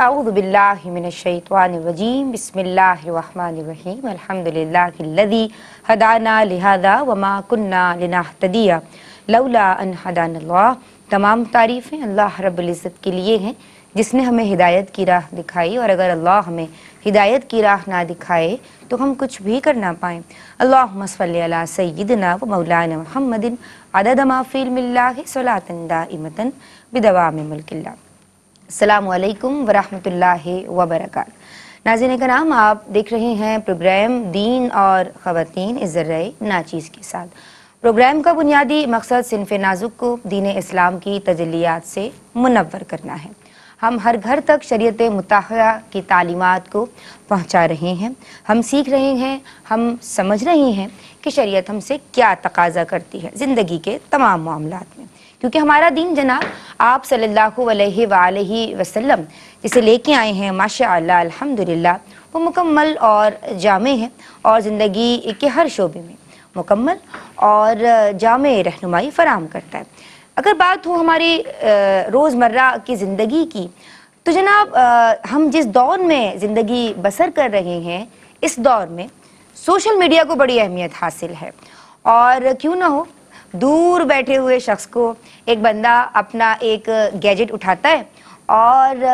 اعوذ باللہ من الشیطان الرجیم، بسم اللہ الرحمن الرحیم، الحمدللہ الذی ہدانا لہذا وما کننا لنہتدی، لولا ان ہدان اللہ۔ تمام تعریفیں اللہ رب العزت کے لیے ہیں، جس نے ہمیں ہدایت کی راہ دکھائی۔ اور اگر اللہ ہمیں ہدایت کی راہ نہ دکھائے، تو ہم کچھ بھی کر نہ پائیں۔ اللہم صلی علی سیدنا و مولانا محمد، عدد ما فی علم اللہ صلاة دائمتا بدوام ملک اللہ۔ السلام علیکم ورحمۃ اللہ وبرکاتہ۔ ناظرین کرام، آپ دیکھ رہے ہیں پروگرام دین اور خواتین اس ذرائع ناچیز کے ساتھ۔ پروگرام کا بنیادی مقصد صنف نازک کو دین اسلام کی تجلیات سے منور کرنا ہے۔ ہم ہر گھر تک شریعت متحرہ کی تعلیمات کو پہنچا رہے ہیں۔ ہم سیکھ رہے ہیں، ہم سمجھ رہے ہیں کہ شریعت ہم سے کیا تقاضا کرتی ہے۔ زندگی کے تمام معاملات۔ میں کیونکہ ہمارا دین جناب آپ صلی اللہ علیہ وآلہ وسلم جسے لے کے آئے ہیں ماشاء اللہ الحمدللہ، وہ مکمل اور جامع ہے اور زندگی کے ہر شعبے میں مکمل اور جامع رہنمائی فراہم کرتا ہے۔ اگر بات ہو ہماری روزمرہ کی زندگی کی، تو جناب ہم جس دور میں زندگی بسر کر رہے ہیں، اس دور میں سوشل میڈیا کو بڑی اہمیت حاصل ہے۔ اور کیوں نہ ہو دور بیٹھے ہوئے شخص کو ایک بندہ اپنا ایک گیجٹ اٹھاتا ہے اور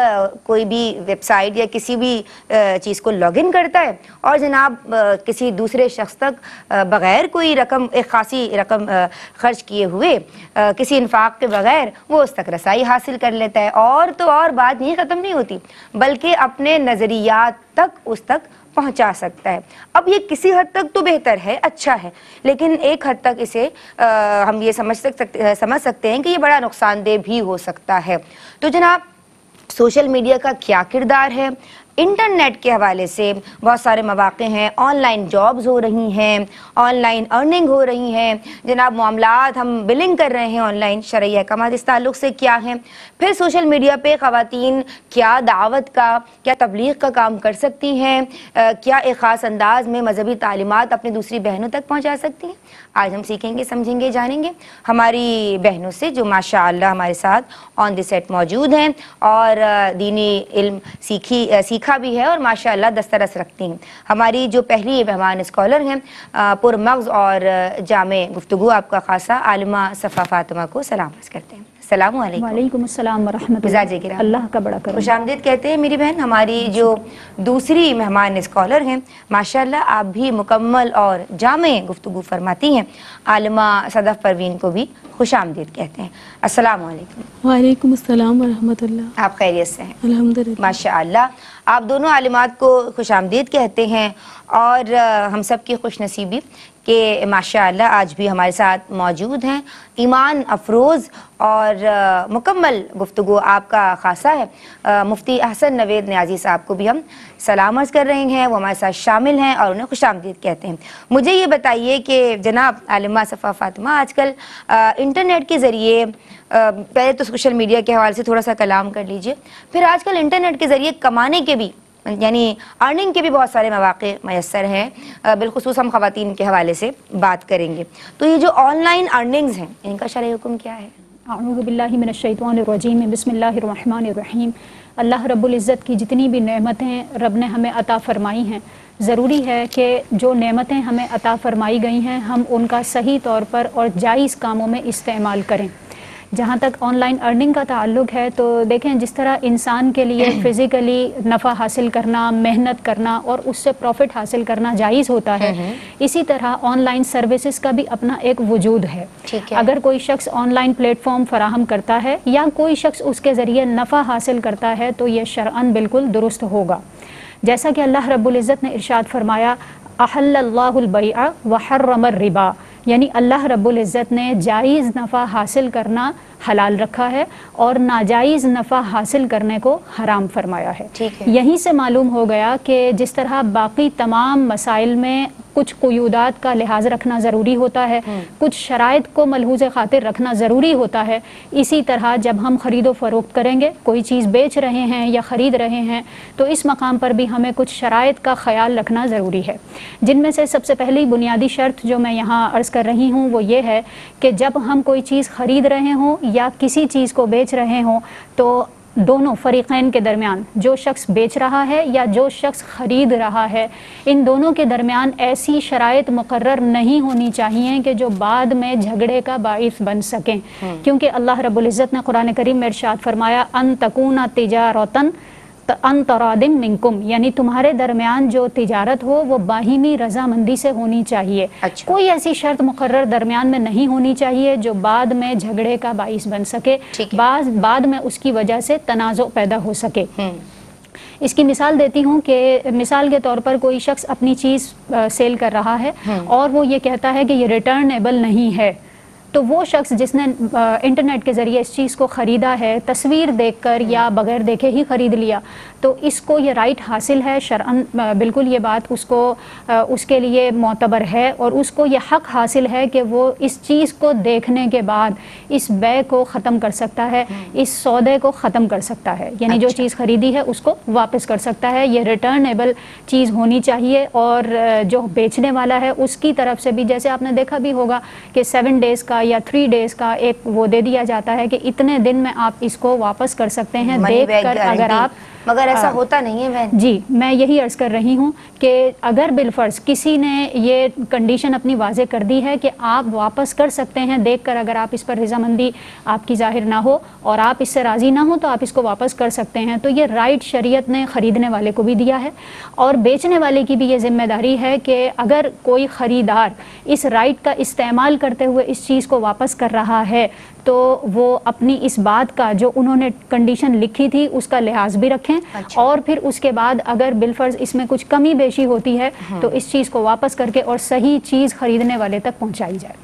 کوئی بھی ویب سائٹ یا کسی بھی چیز کو لاگ ان کرتا ہے اور جناب کسی دوسرے شخص تک بغیر کوئی رقم، ایک خاصی رقم خرچ کیے ہوئے کسی انفاق کے بغیر وہ اس تک رسائی حاصل کر لیتا ہے اور تو اور بات نہیں ختم نہیں ہوتی، بلکہ اپنے نظریات تک، اس تک پہنچا سکتا ہے۔ اب یہ کسی حد تک تو بہتر ہے اچھا ہے، لیکن ایک حد تک اسے ہم یہ سمجھ سکتے سمجھ سکتے ہیں کہ یہ بڑا نقصان دہ بھی ہو سکتا ہے۔ تو جناب، سوشل میڈیا کا کیا کردار ہے؟ انٹرنیٹ کے حوالے سے بہت سارے مواقع ہیں، آن لائن جابز ہو رہی ہیں، آن لائن ارننگ ہو رہی ہیں۔ جناب، معاملات ہم بلنگ کر رہے ہیں آن لائن شرعی احکامات اس تعلق سے کیا ہیں؟ پھر سوشل میڈیا پہ خواتین کیا دعوت کا، کیا تبلیغ کا کام کر سکتی ہیں؟ کیا ایک خاص انداز میں مذہبی تعلیمات اپنی دوسری بہنوں تک پہنچا سکتی ہیں؟ آج ہم سیکھیں گے، سمجھیں گے، جانیں گے۔ ہماری بہنوں سے جو ماشاء اللہ ہمارے ساتھ آن دی سیٹ موجود ہیں اور دینی علم سیکھی سیکھا بھی ہے اور ماشاءاللہ دسترس رکھتی ہیں۔ ہماری جو پہلی مہمان اسکالر ہیں پر مغز اور جامع گفتگو آپ کا خاصہ عالمہ صفا فاطمہ کو سلام کرتے ہیں۔ السلام علیکم. وعلیکم السلام ورحمۃ اللہ اللہ کا بڑا خوش آمدید کہتے ہیں میری بہن ہماری جو دوسری مہمان اسکالر ہیں ماشاءاللہ آپ بھی مکمل اور جامع گفتگو فرماتی ہیں۔ عالمہ صدف پروین کو بھی خوش آمدید کہتے ہیں۔ السلام علیکم۔ وعلیکم السلام ورحمۃ اللہ۔ آپ خیریت سے ہیں؟ الحمدللہ۔ ماشاء اللہ آپ دونوں عالمات کو خوش آمدید کہتے ہیں اور ہم سب کی خوش نصیبی کہ ماشاء اللہ آج بھی ہمارے ساتھ موجود ہیں۔ ایمان افروز اور مکمل گفتگو آپ کا خاصہ ہے۔ مفتی احسن نوید نیازی صاحب کو بھی ہم سلام عرض کر رہے ہیں۔ وہ ہمارے ساتھ شامل ہیں اور انہیں خوش آمدید کہتے ہیں۔ مجھے یہ بتائیے کہ جناب عالمہ صفا فاطمہ آج کل انٹرنیٹ کے ذریعے پہلے تو سوشل میڈیا کے حوالے سے تھوڑا سا کلام کر لیجیے۔ پھر آج کل انٹرنیٹ کے ذریعے کمانے کے بھی یعنی ارننگ کے بھی بہت سارے مواقع میسر ہیں۔ بالخصوص ہم خواتین کے حوالے سے بات کریں گے۔ تو یہ جو آن لائن ارننگز ہیں، ان کا شرح حکم کیا ہے؟ اعوذ باللہ من الشیطان الرجیم۔ بسم اللہ الرحمن الرحیم۔ اللہ رب العزت کی جتنی بھی نعمتیں رب نے ہمیں عطا فرمائی ہیں، ضروری ہے کہ جو نعمتیں ہمیں عطا فرمائی گئی ہیں، ہم ان کا صحیح طور پر اور جائز کاموں میں استعمال کریں۔ جہاں تک آن لائن ارننگ کا تعلق ہے تو دیکھیں جس طرح انسان کے لیے فزیکلی نفع حاصل کرنا محنت کرنا اور اس سے پروفٹ حاصل کرنا جائز ہوتا ہے اسی طرح آن لائن سروسز کا بھی اپنا ایک وجود ہے۔ اگر کوئی شخص آن لائن پلیٹ فارم فراہم کرتا ہے یا کوئی شخص اس کے ذریعے نفع حاصل کرتا ہے تو یہ شرعن بالکل درست ہوگا۔ جیسا کہ اللہ رب العزت نے ارشاد فرمایا احل اللہ البیع وحرم الربا یعنی اللہ رب العزت نے جائز نفع حاصل کرنا حلال رکھا ہے اور ناجائز نفع حاصل کرنے کو حرام فرمایا ہے۔ یہیں سے معلوم ہو گیا کہ جس طرح باقی تمام مسائل میں کچھ قیودات کا لحاظ رکھنا ضروری ہوتا ہے کچھ شرائط کو ملحوظ خاطر رکھنا ضروری ہوتا ہے اسی طرح جب ہم خرید و فروخت کریں گے کوئی چیز بیچ رہے ہیں یا خرید رہے ہیں تو اس مقام پر بھی ہمیں کچھ شرائط کا خیال رکھنا ضروری ہے۔ جن میں سے سب سے پہلی بنیادی شرط جو میں یہاں عرض کر رہی ہوں وہ یہ ہے کہ جب ہم کوئی چیز خرید رہے ہوں یا کسی چیز کو بیچ رہے ہوں تو دونوں فریقین کے درمیان جو شخص بیچ رہا ہے یا جو شخص خرید رہا ہے ان دونوں کے درمیان ایسی شرائط مقرر نہیں ہونی چاہیے کہ جو بعد میں جھگڑے کا باعث بن سکیں۔ کیونکہ اللہ رب العزت نے قرآن کریم میں ارشاد فرمایا ان تکون تجارتن ان ترادن منکم یعنی تمہارے درمیان جو تجارت ہو وہ باہمی رضامندی سے ہونی چاہیے۔ اچھا۔ کوئی ایسی شرط مقرر درمیان میں نہیں ہونی چاہیے جو بعد میں جھگڑے کا باعث بن سکے۔ بعض بعد میں اس کی وجہ سے تنازع پیدا ہو سکے۔ اس کی مثال دیتی ہوں کہ مثال کے طور پر کوئی شخص اپنی چیز سیل کر رہا ہے اور وہ یہ کہتا ہے کہ یہ ریٹرنیبل نہیں ہے۔ تو وہ شخص جس نے انٹرنیٹ کے ذریعے اس چیز کو خریدا ہے تصویر دیکھ کر یا بغیر دیکھے ہی خرید لیا تو اس کو یہ رائٹ حاصل ہے شرعن بالکل یہ بات اس کو اس کے لیے معتبر ہے اور اس کو یہ حق حاصل ہے کہ وہ اس چیز کو دیکھنے کے بعد اس بے کو ختم کر سکتا ہے اس سودے کو ختم کر سکتا ہے۔ یعنی جو اچھا۔ چیز خریدی ہے اس کو واپس کر سکتا ہے۔ یہ ریٹرنیبل چیز ہونی چاہیے اور جو بیچنے والا ہے اس کی طرف سے بھی جیسے آپ نے دیکھا بھی ہوگا کہ سیون ڈیز کا یا تھری ڈیز کا ایک وہ دے دیا جاتا ہے کہ اتنے دن میں آپ اس کو واپس کر سکتے ہیں دیکھ کر اگر۔ آپ مگر ایسا آ، ہوتا نہیں ہے جی میں یہی عرض کر رہی ہوں کہ اگر بالفرض کسی نے یہ کنڈیشن اپنی واضح کر دی ہے کہ آپ واپس کر سکتے ہیں دیکھ کر اگر آپ اس پر رضامندی آپ کی ظاہر نہ ہو اور آپ اس سے راضی نہ ہو تو آپ اس کو واپس کر سکتے ہیں۔ تو یہ رائٹ شریعت نے خریدنے والے کو بھی دیا ہے اور بیچنے والے کی بھی یہ ذمہ داری ہے کہ اگر کوئی خریدار اس رائٹ کا استعمال کرتے ہوئے اس چیز کو واپس کر رہا ہے۔ تو وہ اپنی اس بات کا جو انہوں نے کنڈیشن لکھی تھی اس کا لحاظ بھی رکھیں۔ اچھا۔ اور پھر اس کے بعد اگر بالفرض اس میں کچھ کمی بیشی ہوتی ہے تو اس چیز کو واپس کر کے اور صحیح چیز خریدنے والے تک پہنچائی جائے۔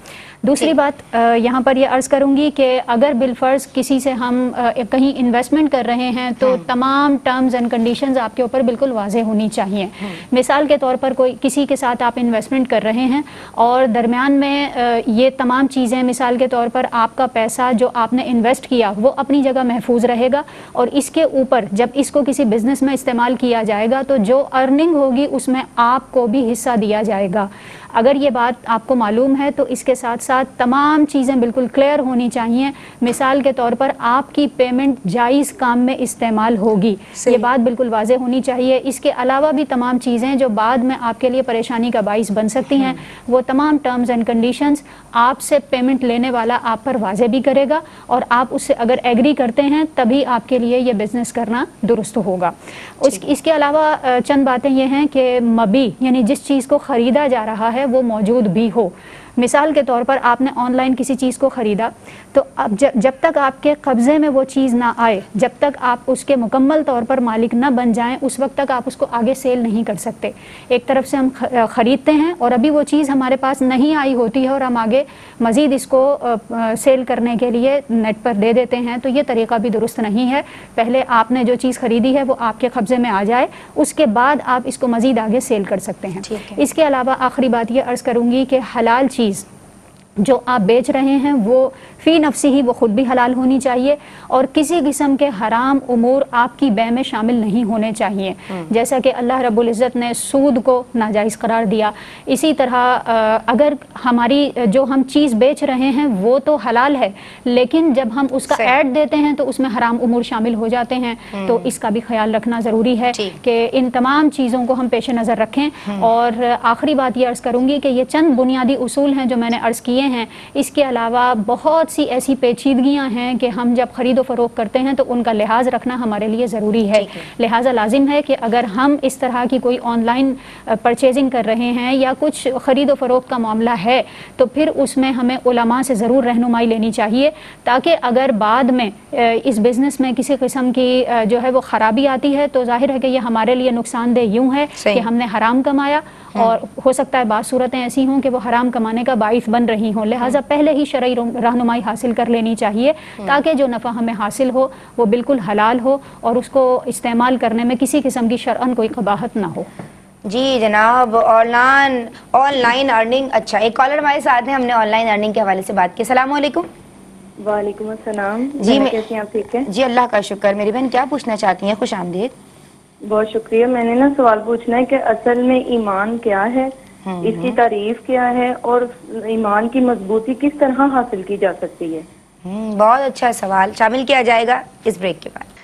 دوسری۔ بات یہاں پر یہ عرض کروں گی کہ اگر بالفرض کسی سے ہم کہیں انویسٹمنٹ کر رہے ہیں تو تمام ٹرمز اینڈ کنڈیشنز آپ کے اوپر بالکل واضح ہونی چاہیے۔ مثال کے طور پر کوئی کسی کے ساتھ آپ انویسٹمنٹ کر رہے ہیں اور درمیان میں یہ تمام چیزیں مثال کے طور پر آپ کا پیسہ جو آپ نے انویسٹ کیا وہ اپنی جگہ محفوظ رہے گا اور اس کے اوپر جب اس کو کسی بزنس میں استعمال کیا جائے گا تو جو ارننگ ہوگی اس میں آپ کو بھی حصہ دیا جائے گا۔ اگر یہ بات آپ کو معلوم ہے تو اس کے ساتھ ساتھ تمام چیزیں بالکل کلیئر ہونی چاہیے۔ مثال کے طور پر آپ کی پیمنٹ جائز کام میں استعمال ہوگی۔ یہ بات بالکل واضح ہونی چاہیے۔ اس کے علاوہ بھی تمام چیزیں جو بعد میں آپ کے لیے پریشانی کا باعث بن سکتی ہیں وہ تمام ٹرمز اینڈ کنڈیشنز آپ سے پیمنٹ لینے والا آپ پر واضح بھی کرے گا اور آپ اس سے اگر ایگری کرتے ہیں تبھی آپ کے لیے یہ بزنس کرنا درست ہوگا۔ اس اس کے علاوہ چند باتیں یہ ہیں کہ مبی یعنی جس چیز کو خریدا جا رہا ہے وہ موجود بھی ہو۔ مثال کے طور پر آپ نے آن لائن کسی چیز کو خریدا تو اب جب تک آپ کے قبضے میں وہ چیز نہ آئے جب تک آپ اس کے مکمل طور پر مالک نہ بن جائیں اس وقت تک آپ اس کو آگے سیل نہیں کر سکتے۔ ایک طرف سے ہم خریدتے ہیں اور ابھی وہ چیز ہمارے پاس نہیں آئی ہوتی ہے اور ہم آگے مزید اس کو سیل کرنے کے لیے نیٹ پر دے دیتے ہیں تو یہ طریقہ بھی درست نہیں ہے۔ پہلے آپ نے جو چیز خریدی ہے وہ آپ کے قبضے میں آ جائے اس کے بعد آپ اس کو مزید آگے سیل کر سکتے ہیں۔ اس کے علاوہ آخری بات یہ عرض کروں گی کہ حلال چیز cheese. جو آپ بیچ رہے ہیں وہ فی نفسی ہی وہ خود بھی حلال ہونی چاہیے اور کسی قسم کے حرام امور آپ کی بے میں شامل نہیں ہونے چاہیے۔ جیسا کہ اللہ رب العزت نے سود کو ناجائز قرار دیا۔ اسی طرح اگر ہماری جو ہم چیز بیچ رہے ہیں وہ تو حلال ہے لیکن جب ہم اس کا۔ ایڈ دیتے ہیں تو اس میں حرام امور شامل ہو جاتے ہیں۔ تو اس کا بھی خیال رکھنا ضروری ہے۔ کہ ان تمام چیزوں کو ہم پیش نظر رکھیں۔ اور آخری بات یہ عرض کروں گی کہ یہ چند بنیادی اصول ہیں جو میں نے عرض کیے ہیں اس کے علاوہ بہت سی ایسی پیچیدگیاں ہیں کہ ہم جب خرید و فروخت کرتے ہیں تو ان کا لحاظ رکھنا ہمارے لیے ضروری ہے۔ لہٰذا لازم ہے کہ اگر ہم اس طرح کی کوئی آن لائن پرچیزنگ کر رہے ہیں یا کچھ خرید و فروخت کا معاملہ ہے تو پھر اس میں ہمیں علماء سے ضرور رہنمائی لینی چاہیے تاکہ اگر بعد میں اس بزنس میں کسی قسم کی جو ہے وہ خرابی آتی ہے تو ظاہر ہے کہ یہ ہمارے لیے نقصان دہ یوں ہے۔ کہ ہم نے حرام کمایا اور ہو سکتا ہے بعض صورتیں ایسی ہوں کہ وہ حرام کمانے کا باعث بن رہی ہوں۔ لہٰذا پہلے ہی شرعی رہنمائی حاصل کر لینی چاہیے تاکہ جو نفع ہمیں حاصل ہو وہ بالکل حلال ہو اور اس کو استعمال کرنے میں کسی قسم کی شرعن کوئی قباحت نہ ہو۔ جی جناب online online earning اچھا ایک کالر ہمارے ساتھ ہیں۔ ہم نے آن لائن ارننگ کے حوالے سے بات کی۔ السلام علیکم۔ وعلیکم السلام۔ جی کیسی ہیں؟ آپ ٹھیک ہے جی اللہ کا شکر۔ میری بہن کیا پوچھنا چاہتی ہیں؟ خوش آمدید۔ بہت شکریہ۔ میں نے نا سوال پوچھنا ہے کہ اصل میں ایمان کیا ہے؟ اس کی تعریف کیا ہے؟ اور ایمان کی مضبوطی کس طرح حاصل کی جا سکتی ہے؟ بہت اچھا سوال۔ شامل کیا جائے گا اس بریک کے بعد۔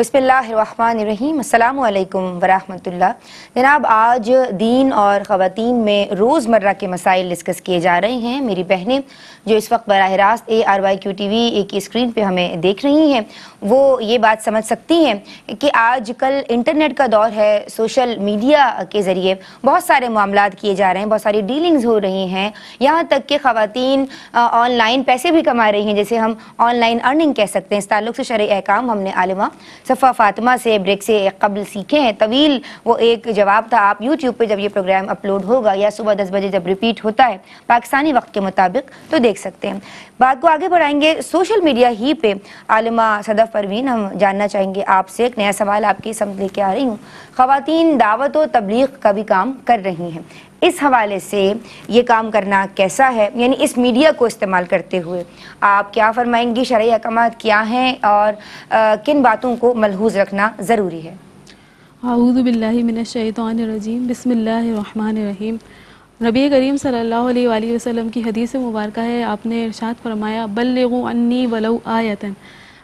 بسم اللہ الرحمن الرحیم السلام علیکم ورحمۃ اللہ جناب آج دین اور خواتین میں روزمرہ کے مسائل ڈسکس کیے جا رہے ہیں. میری بہنیں جو اس وقت براہ راست A R Y Q T V کی اسکرین پہ ہمیں دیکھ رہی ہیں، وہ یہ بات سمجھ سکتی ہیں کہ آج کل انٹرنیٹ کا دور ہے، سوشل میڈیا کے ذریعے بہت سارے معاملات کیے جا رہے ہیں، بہت ساری ڈیلنگز ہو رہی ہیں۔ یہاں تک کہ خواتین آن لائن پیسے بھی کما رہی ہیں جیسے ہم آن لائن ارننگ کہہ سکتے ہیں۔ اس تعلق سے شرع احکام ہم نے عالمہ صفا فاطمہ سے بریک سے قبل سیکھے ہیں۔ طویل وہ ایک جواب تھا۔ آپ یوٹیوب پہ جب یہ پروگرام اپلوڈ ہوگا یا صبح دس بجے جب ریپیٹ ہوتا ہے، پاکستانی وقت کے مطابق تو دیکھ سکتے ہیں۔ بات کو آگے بڑھائیں گے سوشل میڈیا ہی پہ۔ عالمہ صدف پروین، ہم جاننا چاہیں گے آپ سے ایک نیا سوال آپ کی سمجھ لے کے آ رہی ہوں۔ خواتین دعوت و تبلیغ کا بھی کام کر رہی ہیں۔ اس حوالے سے یہ کام کرنا کیسا ہے؟ یعنی اس میڈیا کو استعمال کرتے ہوئے آپ کیا فرمائیں گی شرعی احکامات کیا ہیں؟ اور کن باتوں کو ملحوظ رکھنا ضروری ہے؟ اعوذ باللہ من الشیطان الرجیم۔ بسم اللہ الرحمن الرحیم۔ نبی کریم صلی اللہ علیہ وآلہ وسلم کی حدیث مبارکہ ہے، آپ نے ارشاد فرمایا بلغو انی ولو آیتن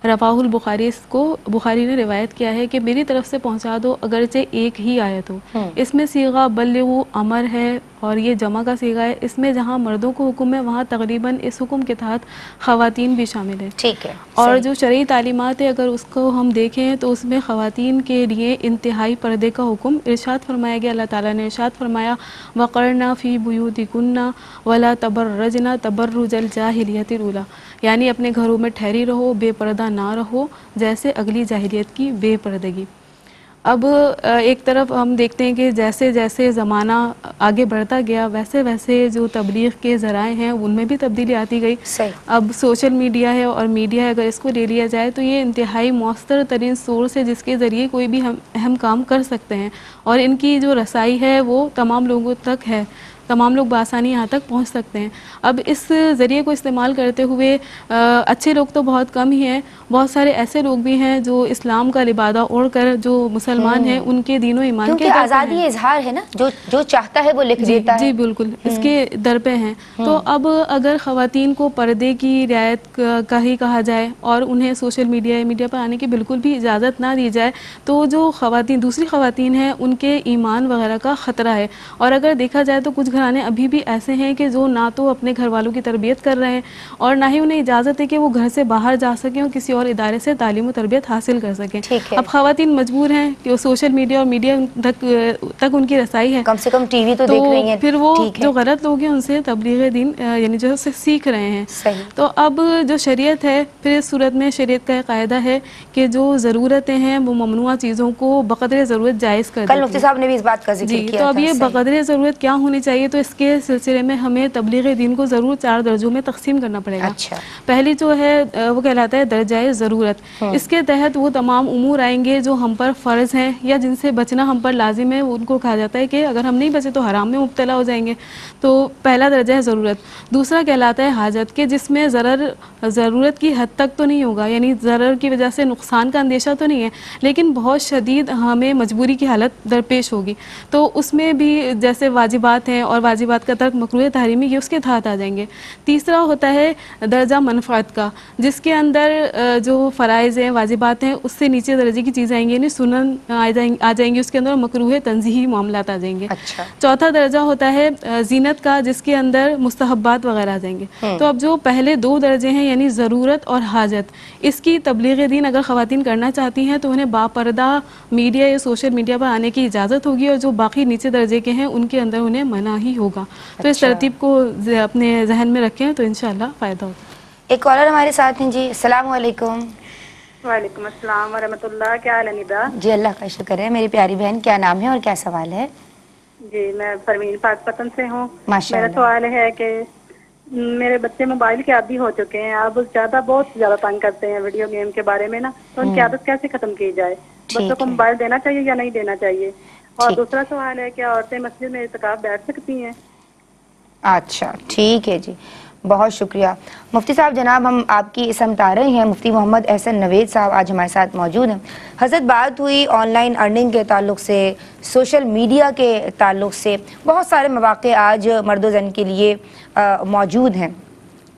رفاہ البخاری اس کو بخاری نے روایت کیا ہے کہ میری طرف سے پہنچا دو اگرچہ ایک ہی آیت ہو۔ اس میں سیغہ بلغو امر ہے اور یہ جمع کا سیگا ہے۔ اس میں جہاں مردوں کو حکم ہے وہاں تقریباً اس حکم کے تحت خواتین بھی شامل ہیں۔ ٹھیک ہے۔ اور جو شرعی تعلیمات ہے اگر اس کو ہم دیکھیں تو اس میں خواتین کے لیے انتہائی پردے کا حکم۔ ارشاد فرمایا گیا اللہ تعالیٰ نے ارشاد فرمایا وقرنا فی بیوتی کننا ولا تبرجنا تبرج الجاہلیت رولا یعنی اپنے گھروں میں ٹھہری رہو بے پردہ نہ رہو جیسے اگلی جاہلیت کی بے پردگی۔ اب ایک طرف ہم دیکھتے ہیں کہ جیسے جیسے زمانہ آگے بڑھتا گیا ویسے ویسے جو تبلیغ کے ذرائع ہیں ان میں بھی تبدیلی آتی گئی۔ اب سوشل میڈیا ہے اور میڈیا ہے اگر اس کو لے لیا جائے تو یہ انتہائی مؤثر ترین سورس ہے جس کے ذریعے کوئی بھی ہم اہم کام کر سکتے ہیں۔ اور ان کی جو رسائی ہے وہ تمام لوگوں تک ہے۔ تمام لوگ بآسانی یہاں تک پہنچ سکتے ہیں۔ اب اس ذریعے کو استعمال کرتے ہوئے اچھے لوگ تو بہت کم ہی ہیں۔ بہت سارے ایسے لوگ بھی ہیں جو اسلام کا لبادہ اوڑھ کر جو مسلمان ہیں ان کے دین و ایمان کے آزادی اظہار ہے نا جو جو چاہتا ہے وہ لکھ جی، دیتا ہے۔ جی بالکل۔ اس کے در پہ ہیں۔ تو اب اگر خواتین کو پردے کی رعایت کا ہی کہا جائے اور انہیں سوشل میڈیا میڈیا پر آنے کی بالکل بھی اجازت نہ دی جائے تو جو خواتین دوسری خواتین ہیں ان کے ایمان وغیرہ کا خطرہ ہے۔ اور اگر دیکھا جائے تو کچھ گھرانے ابھی بھی ایسے ہیں کہ جو نہ تو اپنے گھر والوں کی تربیت کر رہے ہیں اور نہ ہی انہیں اجازت ہے کہ وہ گھر سے باہر جا سکیں اور کسی اور ادارے سے تعلیم و تربیت حاصل کر سکیں۔ اب خواتین مجبور ہیں کہ وہ سوشل میڈیا اور میڈیا تک تک ان کی رسائی ہے۔ کم سے کم ٹی وی تو دیکھ رہی ہیں۔ پھر وہ جو غلط لوگ ہیں ان سے تبلیغ دین یعنی جو سے سیکھ رہے ہیں۔ تو اب جو شریعت ہے پھر اس صورت میں شریعت کا قاعدہ ہے کہ جو ضرورتیں ہیں وہ ممنوع چیزوں کو بقدر ضرورت جائز کر کل مفتی صاحب نے بھی اس بات کا ذکر جی تو اب یہ بقدر ضرورت کیا ہونی چاہیے؟ تو اس کے سلسلے میں ہمیں تبلیغ دین کو ضرور چار درجوں میں تقسیم کرنا پڑے گا۔ اچھا۔ پہلی جو ہے وہ کہلاتا ہے درجۂ ضرورت۔ ہاں۔ اس کے تحت وہ تمام امور آئیں گے جو ہم پر فرض ہیں یا جن سے بچنا ہم پر لازم ہے ان کو کہا جاتا ہے کہ اگر ہم نہیں بچے تو حرام میں مبتلا ہو جائیں گے۔ تو پہلا درجہ ہے ضرورت۔ دوسرا کہلاتا ہے حاجت کہ جس میں ضرر ضرورت کی حد تک تو نہیں ہوگا یعنی ضرر کی وجہ سے نقصان کا اندیشہ تو نہیں ہے لیکن بہت شدید ہمیں مجبوری کی حالت درپیش ہوگی۔ تو اس میں بھی جیسے واجبات ہیں اور واجبات کا ترک مقروع تحریمی یہ اس کے تحت آ جائیں گے۔ تیسرا ہوتا ہے درجہ منفعت کا جس کے اندر جو فرائض ہیں واجبات ہیں اس سے نیچے درجے کی چیزیں آئیں گی یعنی سنن آ جائیں گی اس کے اندر مقروح تنظیحی معاملات آ جائیں گے۔ اچھا۔ چوتھا درجہ ہوتا ہے زینت کا جس کے اندر مستحبات وغیرہ آ جائیں گے۔ تو اب جو پہلے دو درجے ہیں یعنی ضرورت اور حاجت اس کی تبلیغ دین اگر خواتین کرنا چاہتی ہیں تو انہیں باپردہ میڈیا یا سوشل میڈیا پر آنے کی اجازت ہوگی اور جو باقی نیچے درجے کے ہیں ان کے اندر انہیں منع ہی ہوگا۔ تو اس ترتیب کو اپنے ذہن میں رکھیں تو انشاءاللہ فائدہ ہوگا۔ ایک کالر ہمارے ساتھ ہیں جی السلام علیکم۔ وعلیکم السلام ورحمۃ اللہ کیا حال ہے ندا؟ جی اللہ کا شکر ہے میری پیاری بہن کیا نام ہے اور کیا سوال ہے؟ جی میں پروین پاک پتن سے ہوں۔ میرا سوال ہے کہ میرے بچے موبائل کے عادی ہو چکے ہیں اب زیادہ بہت زیادہ تنگ کرتے ہیں ویڈیو گیم کے بارے میں نا۔ تو ان کی عادت کیسے ختم کی جائے؟ بچوں کو موبائل دینا چاہیے یا نہیں دینا چاہیے؟ اور دوسرا سوال ہے کہ عورتیں مسجد میں ارتکاب بیٹھ سکتی ہیں؟ اچھا ٹھیک ہے جی۔ بہت شکریہ۔ مفتی صاحب جناب ہم آپ کی آ رہے ہیں۔ مفتی محمد احسن نوید صاحب آج ہمارے ساتھ موجود ہیں۔ حضرت بات ہوئی آن لائن ارننگ کے تعلق سے سوشل میڈیا کے تعلق سے۔ بہت سارے مواقع آج مرد و زن کے لیے موجود ہیں۔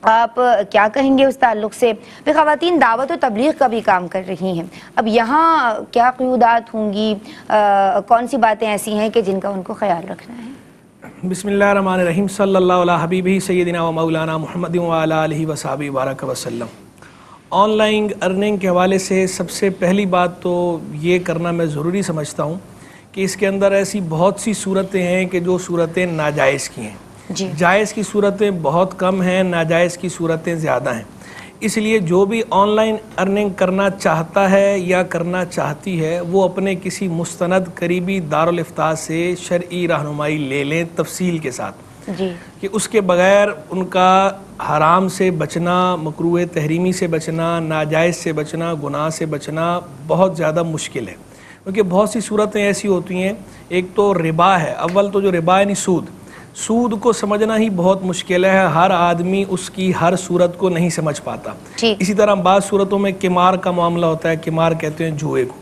آپ کیا کہیں گے اس تعلق سے؟ پھر خواتین دعوت و تبلیغ کا بھی کام کر رہی ہیں۔ اب یہاں کیا قیودات ہوں گی؟ کون سی باتیں ایسی ہیں کہ جن کا ان کو خیال رکھنا ہے؟ بسم اللہ الرحمن الرحیم، صلی اللہ علیہ حبیبی سیدنا و مولانا محمد و علیہ وصحابہ بارک وسلم۔ آن لائن ارننگ کے حوالے سے سب سے پہلی بات تو یہ کرنا میں ضروری سمجھتا ہوں کہ اس کے اندر ایسی بہت سی صورتیں ہیں کہ جو صورتیں ناجائز کی ہیں۔ جی۔ جائز کی صورتیں بہت کم ہیں ناجائز کی صورتیں زیادہ ہیں۔ اس لیے جو بھی آن لائن ارننگ کرنا چاہتا ہے یا کرنا چاہتی ہے وہ اپنے کسی مستند قریبی دارالفتاح سے شرعی رہنمائی لے لیں تفصیل کے ساتھ۔ جی۔ کہ اس کے بغیر ان کا حرام سے بچنا مکروح تحریمی سے بچنا ناجائز سے بچنا گناہ سے بچنا بہت زیادہ مشکل ہے۔ کیونکہ بہت سی صورتیں ایسی ہوتی ہیں ایک تو ربا ہے اول تو جو ربا یعنی سود۔ سود کو سمجھنا ہی بہت مشکل ہے۔ ہر آدمی اس کی ہر صورت کو نہیں سمجھ پاتا۔ ٹھیک اسی طرح بعض صورتوں میں کمار کا معاملہ ہوتا ہے۔ کمار کہتے ہیں جوئے کو۔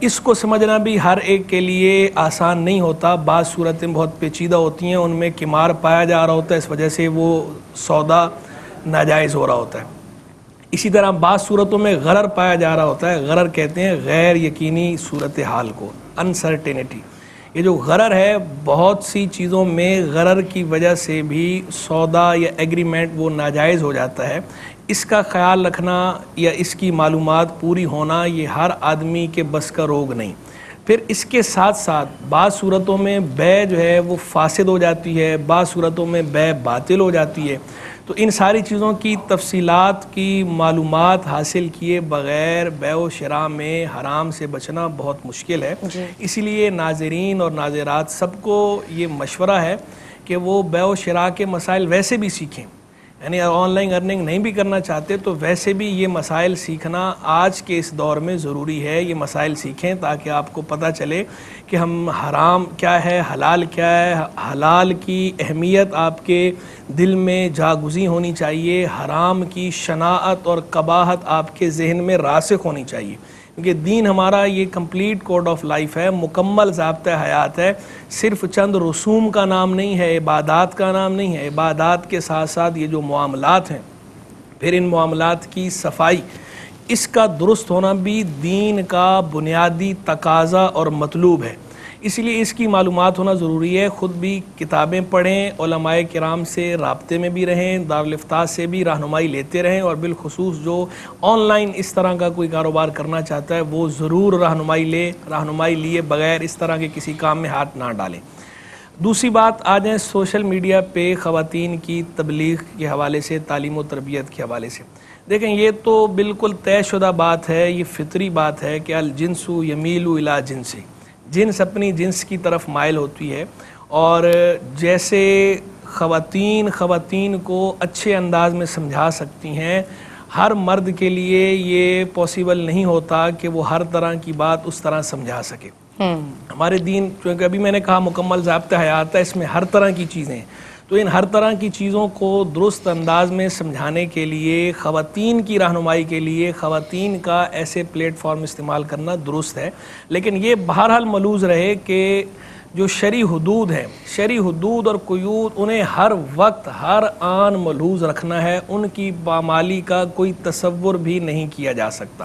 اس کو سمجھنا بھی ہر ایک کے لیے آسان نہیں ہوتا۔ بعض صورتیں بہت پیچیدہ ہوتی ہیں۔ ان میں کمار پایا جا رہا ہوتا ہے۔ اس وجہ سے وہ سودا ناجائز ہو رہا ہوتا ہے۔ اسی طرح بعض صورتوں میں غرر پایا جا رہا ہوتا ہے۔ غرر کہتے ہیں غیر یقینی صورت حال کو۔ انسرٹینٹی یہ جو غرر ہے، بہت سی چیزوں میں غرر کی وجہ سے بھی سودا یا ایگریمنٹ وہ ناجائز ہو جاتا ہے۔ اس کا خیال رکھنا یا اس کی معلومات پوری ہونا یہ ہر آدمی کے بس کا روگ نہیں۔ پھر اس کے ساتھ ساتھ بعض صورتوں میں بے جو ہے وہ فاسد ہو جاتی ہے، بعض صورتوں میں بے باطل ہو جاتی ہے۔ تو ان ساری چیزوں کی تفصیلات کی معلومات حاصل کیے بغیر بے و شرح میں حرام سے بچنا بہت مشکل ہے۔ جی۔ اسی لیے ناظرین اور ناظرات سب کو یہ مشورہ ہے کہ وہ بے و شراء کے مسائل ویسے بھی سیکھیں۔ یعنی آن لائن ارننگ نہیں بھی کرنا چاہتے تو ویسے بھی یہ مسائل سیکھنا آج کے اس دور میں ضروری ہے، یہ مسائل سیکھیں تاکہ آپ کو پتہ چلے کہ ہم حرام کیا ہے، حلال کیا ہے، حلال کی اہمیت آپ کے دل میں جاگزی ہونی چاہیے، حرام کی شناعت اور قباحت آپ کے ذہن میں راسخ ہونی چاہیے۔ کیونکہ دین ہمارا یہ کمپلیٹ کوڈ آف لائف ہے، مکمل ضابطہ حیات ہے۔ صرف چند رسوم کا نام نہیں ہے، عبادات کا نام نہیں ہے۔ عبادات کے ساتھ ساتھ یہ جو معاملات ہیں، پھر ان معاملات کی صفائی، اس کا درست ہونا بھی دین کا بنیادی تقاضا اور مطلوب ہے۔ اس لیے اس کی معلومات ہونا ضروری ہے۔ خود بھی کتابیں پڑھیں، علماء کرام سے رابطے میں بھی رہیں دارالفتاح سے بھی رہنمائی لیتے رہیں اور بالخصوص جو آن لائن اس طرح کا کوئی کاروبار کرنا چاہتا ہے، وہ ضرور رہنمائی لے، رہنمائی لیے بغیر اس طرح کے کسی کام میں ہاتھ نہ ڈالیں۔ دوسری بات آ جائیں سوشل میڈیا پہ خواتین کی تبلیغ کے حوالے سے، تعلیم و تربیت کے حوالے سے۔ دیکھیں، یہ تو بالکل طے شدہ بات ہے، یہ فطری بات ہے کہ الجنسو یمیل الا جنسی جنس اپنی جنس کی طرف مائل ہوتی ہے اور جیسے خواتین خواتین کو اچھے انداز میں سمجھا سکتی ہیں ہر مرد کے لیے یہ پاسبل نہیں ہوتا کہ وہ ہر طرح کی بات اس طرح سمجھا سکے۔ ہمارے دین چونکہ ابھی میں نے کہا مکمل ضابطہ حیات ہے اس میں ہر طرح کی چیزیں تو ان ہر طرح کی چیزوں کو درست انداز میں سمجھانے کے لیے، خواتین کی رہنمائی کے لیے خواتین کا ایسے پلیٹ فارم استعمال کرنا درست ہے۔ لیکن یہ بہرحال ملوز رہے کہ جو شرع حدود ہیں شرع حدود اور قیود انہیں ہر وقت، ہر آن ملوز رکھنا ہے۔ ان کی پامالی کا کوئی تصور بھی نہیں کیا جا سکتا۔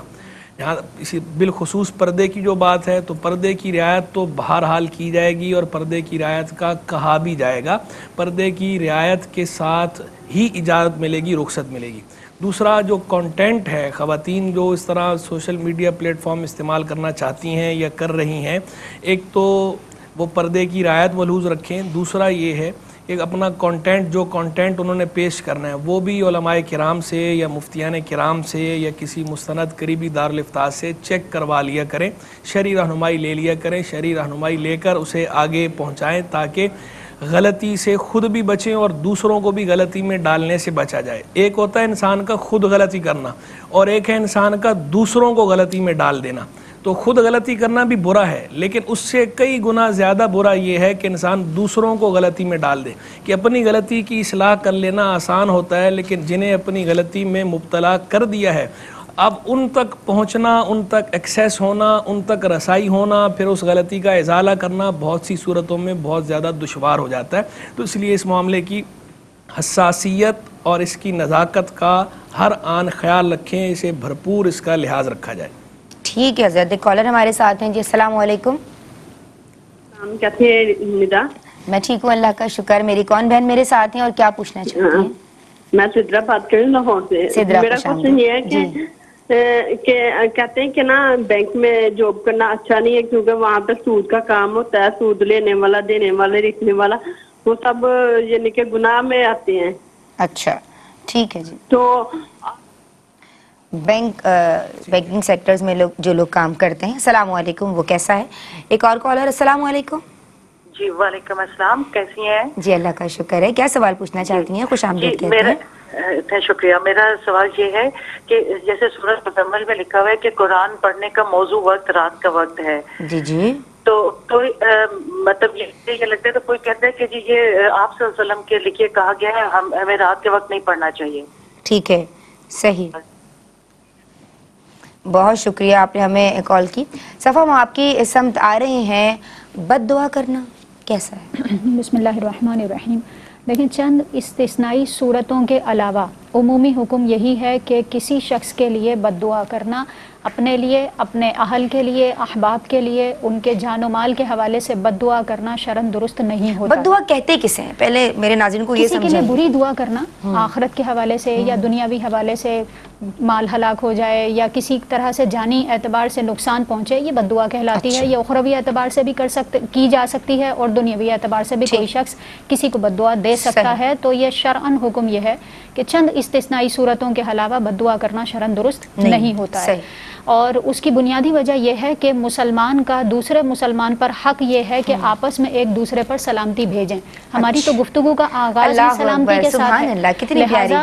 یہاں اسی بالخصوص پردے کی جو بات ہے تو پردے کی رعایت تو بہرحال کی جائے گی اور پردے کی رعایت کا کہا بھی جائے گا۔ پردے کی رعایت کے ساتھ ہی اجازت ملے گی، رخصت ملے گی۔ دوسرا جو کانٹینٹ ہے، خواتین جو اس طرح سوشل میڈیا پلیٹ فارم استعمال کرنا چاہتی ہیں یا کر رہی ہیں، ایک تو وہ پردے کی رعایت ملحوظ رکھیں۔ دوسرا یہ ہے ایک اپنا کانٹینٹ جو کانٹینٹ انہوں نے پیش کرنا ہے، وہ بھی علماء کرام سے یا مفتیان کرام سے یا کسی مستند قریبی دارالفتاح سے چیک کروا لیا کریں شرعی رہنمائی لے لیا کریں شرعی رہنمائی لے کر اسے آگے پہنچائیں تاکہ غلطی سے خود بھی بچیں اور دوسروں کو بھی غلطی میں ڈالنے سے بچا جائے۔ ایک ہوتا ہے انسان کا خود غلطی کرنا اور ایک ہے انسان کا دوسروں کو غلطی میں ڈال دینا۔ تو خود غلطی کرنا بھی برا ہے، لیکن اس سے کئی گنا زیادہ برا یہ ہے کہ انسان دوسروں کو غلطی میں ڈال دے۔ کہ اپنی غلطی کی اصلاح کر لینا آسان ہوتا ہے، لیکن جنہیں اپنی غلطی میں مبتلا کر دیا ہے۔ اب ان تک پہنچنا، ان تک ایکسیس ہونا، ان تک رسائی ہونا، پھر اس غلطی کا ازالہ کرنا بہت سی صورتوں میں بہت زیادہ دشوار ہو جاتا ہے۔ تو اس لیے اس معاملے کی حساسیت اور اس کی نزاکت کا ہر آن خیال رکھیں، اسے بھرپور اس کا لحاظ رکھا جائے۔ ٹھیک ہے حضرت کالر ہمارے ساتھ ہیں۔ جی السلام علیکم۔ ندا؟ میں ٹھیک ہوں اللہ کا شکر۔ میری کون بہن میرے ساتھ ہیں اور کیا پوچھنا چاہتی ہیں؟ میں سدرا بات کر رہی ہوں لاہور سے۔ میرا۔ کوشچن یہ ہے کہ جی۔ کہ کہتے ہیں کہ نا بینک میں جاب کرنا اچھا نہیں ہے کیونکہ وہاں پہ سود کا کام ہوتا ہے سود لینے والا دینے والا لکھنے والا وہ سب یعنی کہ گناہ میں آتے ہیں۔ اچھا ٹھیک ہے جی۔ تو بینک بینکنگ سیکٹرز میں لوگ جو لوگ کام کرتے ہیں السلام علیکم وہ کیسا ہے؟ ایک اور کالر السلام علیکم۔ جی وعلیکم السلام کیسی ہیں؟ جی اللہ کا شکر ہے۔ کیا سوال پوچھنا چاہتی ہیں؟ خوش آمدید جی کہتے ہیں۔ شکریہ۔ میرا سوال یہ ہے کہ جیسے سورج مزمل میں لکھا ہوا ہے کہ قرآن پڑھنے کا موضوع وقت رات کا وقت ہے۔ جی جی۔ تو کوئی مطلب یہ لگتا ہے تو کوئی کہتا ہے کہ جی یہ آپ صلی اللہ علیہ وسلم کے لکھے کہا گیا ہے ہم ہمیں رات کے وقت نہیں پڑھنا چاہیے۔ ٹھیک ہے صحیح۔ بہت شکریہ آپ نے ہمیں کال کی۔ صفا، ہم آپ کی سمت آ رہے ہیں۔ بد دعا کرنا کیسا ہے؟ بسم اللہ الرحمن الرحیم۔ لیکن چند استثنائی صورتوں کے علاوہ عمومی حکم یہی ہے کہ کسی شخص کے لیے بد دعا کرنا اپنے لیے اپنے اہل کے لیے احباب کے لیے ان کے جان و مال کے حوالے سے بد دعا کرنا شرن درست نہیں ہوتا۔ بد دعا کہتے کسے ہیں؟ پہلے میرے ناظرین کو یہ کسی کے لیے بری دعا کرنا آخرت کے حوالے سے یا دنیاوی حوالے سے مال ہلاک ہو جائے یا کسی طرح سے جانی اعتبار سے نقصان پہنچے یہ بد دعا کہلاتی ہے۔ یہ اخروی اعتبار سے بھی کر سکتے کی جا سکتی ہے اور دنیاوی اعتبار سے بھی کوئی شخص کسی کو بد دعا دے سکتا۔ ہے۔ تو یہ شرعن حکم یہ ہے کہ چند استثنائی صورتوں کے علاوہ بد دعا کرنا شرن درست نہیں، ہوتا ہے۔ اور اس کی بنیادی وجہ یہ ہے کہ مسلمان کا دوسرے مسلمان پر حق یہ ہے کہ آپس میں ایک دوسرے پر سلامتی بھیجیں۔ ہماری تو گفتگو کا آغاز سلامتی کے ساتھ لہٰذا،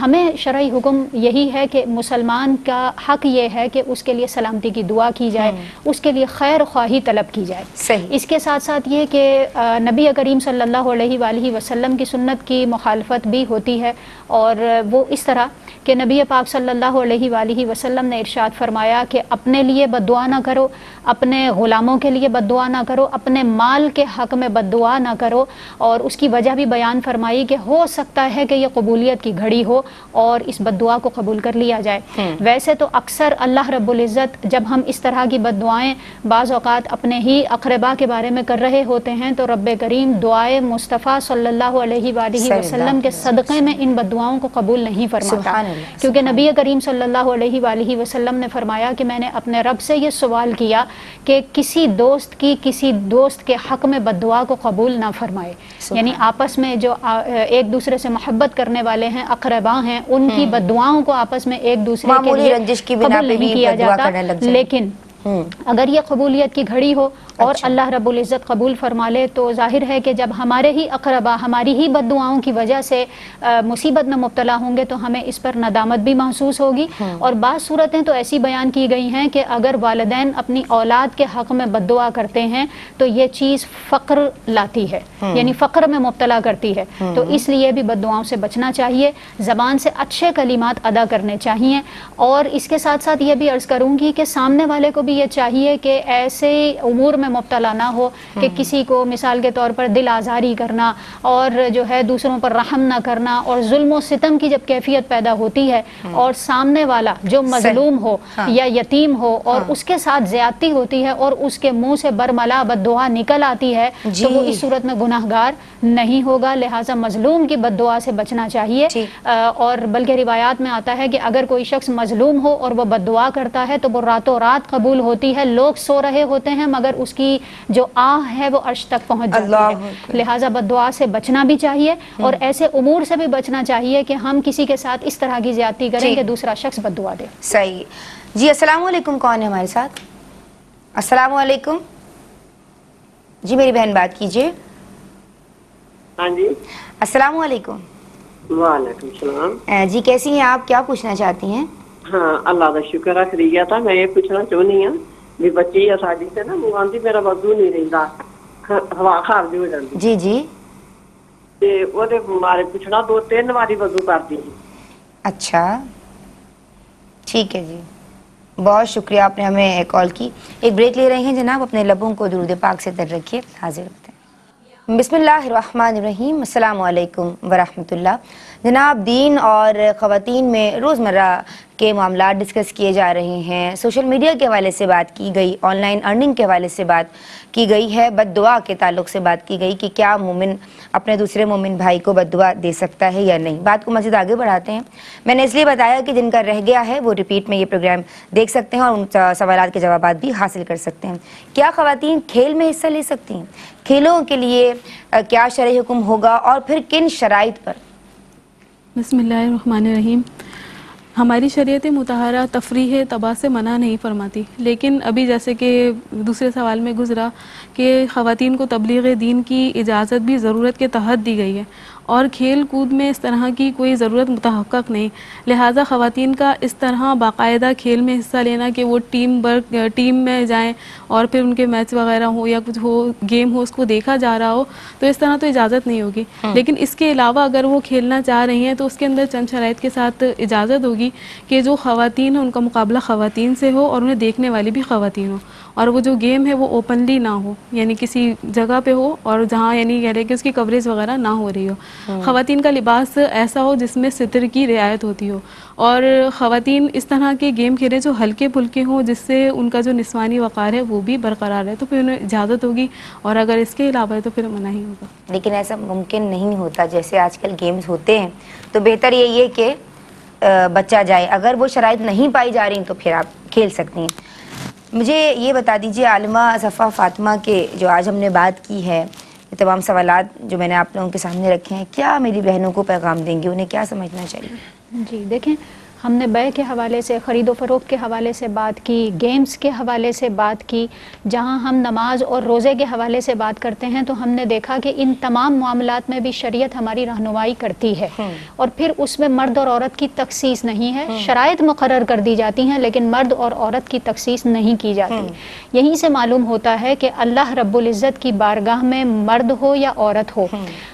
ہمیں شرعی حکم یہی ہے کہ مسلمان کا حق یہ ہے کہ اس کے لیے سلامتی کی دعا کی جائے اس کے لیے خیر خواہی طلب کی جائے۔ اس کے ساتھ ساتھ یہ کہ نبی کریم صلی اللہ علیہ وآلہ وسلم کی سنت کی مخالفت بھی ہوتی ہے اور وہ اس طرح کہ نبی پاک صلی اللہ علیہ وآلہ وسلم نے ارشاد فرمایا کہ اپنے لیے بد دعا نہ کرو اپنے غلاموں کے لیے بد دعا نہ کرو اپنے مال کے حق میں بد دعا نہ کرو۔ اور اس کی وجہ بھی بیان فرمائی کہ ہو سکتا ہے کہ یہ قبولیت کی گھڑی ہو اور اس بد دعا کو قبول کر لیا جائے۔ ویسے تو اکثر اللہ رب العزت جب ہم اس طرح کی بد دعائیں بعض اوقات اپنے ہی اقربا کے بارے میں کر رہے ہوتے ہیں تو رب کریم دعائے مصطفیٰ صلی اللہ علیہ وآلہ وسلم کے صدقے میں ان بد دعاؤں کو قبول نہیں فرماتا۔ کیونکہ نبی کریم صلی اللہ علیہ وآلہ وسلم نے فرمایا کہ میں نے اپنے رب سے یہ سوال کیا کہ کسی دوست کی کسی دوست کے حق میں بد دعا کو قبول نہ فرمائے۔ یعنی آپس میں جو ایک دوسرے سے محبت کرنے والے ہیں اقربا ہیں ان کی بد دعاؤں کو آپس میں ایک دوسرے کے لیے قبول نہیں کیا جاتا۔ لیکن اگر یہ قبولیت کی گھڑی ہو اور اچھا۔ اللہ رب العزت قبول فرما لے تو ظاہر ہے کہ جب ہمارے ہی اقربا ہماری ہی بد دعاؤں کی وجہ سے مصیبت میں مبتلا ہوں گے تو ہمیں اس پر ندامت بھی محسوس ہوگی۔ اور بعض صورتیں تو ایسی بیان کی گئی ہیں کہ اگر والدین اپنی اولاد کے حق میں بد دعا کرتے ہیں تو یہ چیز فقر لاتی ہے یعنی فقر میں مبتلا کرتی ہے۔ تو اس لیے بھی بد دعاؤں سے بچنا چاہیے زبان سے اچھے کلمات ادا کرنے چاہیے۔ اور اس کے ساتھ ساتھ یہ بھی عرض کروں گی کہ سامنے والے کو بھی یہ چاہیے کہ ایسے امور میں مبتلا نہ ہو کہ کسی کو مثال کے طور پر دل آزاری کرنا اور جو ہے دوسروں پر رحم نہ کرنا اور ظلم و ستم کی جب کیفیت پیدا ہوتی ہے اور سامنے والا جو مظلوم ہو یا یتیم ہو اور اس کے ساتھ زیادتی ہوتی ہے اور اس کے منہ سے برملا بد دعا نکل آتی ہے جی۔ تو وہ اس صورت میں گناہ گار نہیں ہوگا۔ لہٰذا مظلوم کی بد دعا سے بچنا چاہیے۔ جی۔ اور بلکہ روایات میں آتا ہے کہ اگر کوئی شخص مظلوم ہو اور وہ بد دعا کرتا ہے تو وہ راتوں رات قبول ہوتی ہے لوگ سو رہے ہوتے ہیں مگر اس کی جو آہ ہے وہ عرش تک پہنچ جاتی ہے۔ لہٰذا بد دعا سے بچنا بھی چاہیے اور ایسے امور سے بھی بچنا چاہیے کہ ہم کسی کے ساتھ اس طرح کی زیادتی کریں جی۔ کہ دوسرا شخص بد دعا دے۔ صحیح۔ جی السلام علیکم کون ہے ہمارے ساتھ؟ السلام علیکم۔ جی میری بہن بات کیجیے۔ ہاں جی۔ السلام علیکم۔ وعلیکم السلام۔ جی کیسی ہیں آپ؟ کیا پوچھنا چاہتی ہیں؟ ہاں اللہ کا شکر تھا میں یہ پوچھنا چاہنی ہوں بھی نا میرا وضو نہیں ہاں، ہوا خارج جی ہو جی جی۔ تے او دے پوچھنا دو تین واری وضو اچھا۔ ٹھیک ہے جی۔ بہت شکریہ آپ نے ہمیں کال کی۔ ایک بریک لے رہے ہیں جناب اپنے لبوں کو درود پاک سے در رکھیے حاضر ہوتے ہیں۔ بسم اللہ الرحمن الرحیم السلام علیکم ورحمۃ اللہ۔ جناب، دین اور خواتین میں روزمرہ کے معاملات ڈسکس کیے جا رہے ہیں۔ سوشل میڈیا کے حوالے سے بات کی گئی، آن لائن ارننگ کے حوالے سے بات کی گئی ہے۔ بد دعا کے تعلق سے بات کی گئی کہ کیا مومن اپنے دوسرے مومن بھائی کو بد دعا دے سکتا ہے یا نہیں۔ بات کو مزید آگے بڑھاتے ہیں۔ میں نے اس لیے بتایا کہ جن کا رہ گیا ہے، وہ ریپیٹ میں یہ پروگرام دیکھ سکتے ہیں اور ان سوالات کے جوابات بھی حاصل کر سکتے ہیں۔ کیا خواتین کھیل میں حصہ لے سکتی ہیں؟ کھیلوں کے لیے کیا شرح حکم ہوگا اور پھر کن شرائط پر؟ بسم اللہ الرحمن الرحیم۔ ہماری شریعت متحرہ تفریح تباہ سے منع نہیں فرماتی، لیکن ابھی جیسے کہ دوسرے سوال میں گزرا کہ خواتین کو تبلیغ دین کی اجازت بھی ضرورت کے تحت دی گئی ہے۔ اور کھیل کود میں اس طرح کی کوئی ضرورت متحقق نہیں۔ لہٰذا خواتین کا اس طرح باقاعدہ کھیل میں حصہ لینا کہ وہ ٹیم ورک ٹیم میں جائیں اور پھر ان کے میچ وغیرہ ہو یا کچھ ہو گیم ہو اس کو دیکھا جا رہا ہو تو اس طرح تو اجازت نہیں ہوگی۔ لیکن اس کے علاوہ اگر وہ کھیلنا چاہ رہی ہیں تو اس کے اندر چند شرائط کے ساتھ اجازت ہوگی کہ جو خواتین ہیں ان کا مقابلہ خواتین سے ہو اور انہیں دیکھنے والی بھی خواتین ہو اور وہ جو گیم ہے وہ اوپنلی نہ ہو یعنی کسی جگہ پہ ہو اور جہاں یعنی کہہ رہے کہ اس کی کوریج وغیرہ نہ ہو رہی ہو۔ خواتین کا لباس ایسا ہو جس میں ستر کی رعایت ہوتی ہو۔ اور خواتین اس طرح کے گیم کھیلے جو ہلکے پھلکے ہوں جس سے ان کا جو نسوانی وقار ہے وہ بھی برقرار ہے تو پھر انہیں اجازت ہوگی۔ اور اگر اس کے علاوہ ہے تو پھر منع ہی ہوگا۔ لیکن ایسا ممکن نہیں ہوتا جیسے آج کل گیمز ہوتے ہیں۔ تو بہتر یہی ہے کہ بچہ جائے۔ اگر وہ شرائط نہیں پائی جا رہی تو پھر آپ کھیل سکتی ہیں۔ مجھے یہ بتا دیجیے عالمہ صفا فاطمہ کے جو آج ہم نے بات کی ہے، یہ تمام سوالات جو میں نے آپ لوگوں کے سامنے رکھے ہیں، کیا میری بہنوں کو پیغام دیں گے؟ انہیں کیا سمجھنا چاہیے؟ جی دیکھیں ہم نے بے کے حوالے سے خرید و فروخت کے حوالے سے بات کی گیمز کے حوالے سے بات کی جہاں ہم نماز اور روزے کے حوالے سے بات کرتے ہیں تو ہم نے دیکھا کہ ان تمام معاملات میں بھی شریعت ہماری رہنمائی کرتی ہے۔ اور پھر اس میں مرد اور عورت کی تخصیص نہیں ہے۔ شرائط مقرر کر دی جاتی ہیں لیکن مرد اور عورت کی تخصیص نہیں کی جاتی۔ یہیں سے معلوم ہوتا ہے کہ اللہ رب العزت کی بارگاہ میں مرد ہو یا عورت ہو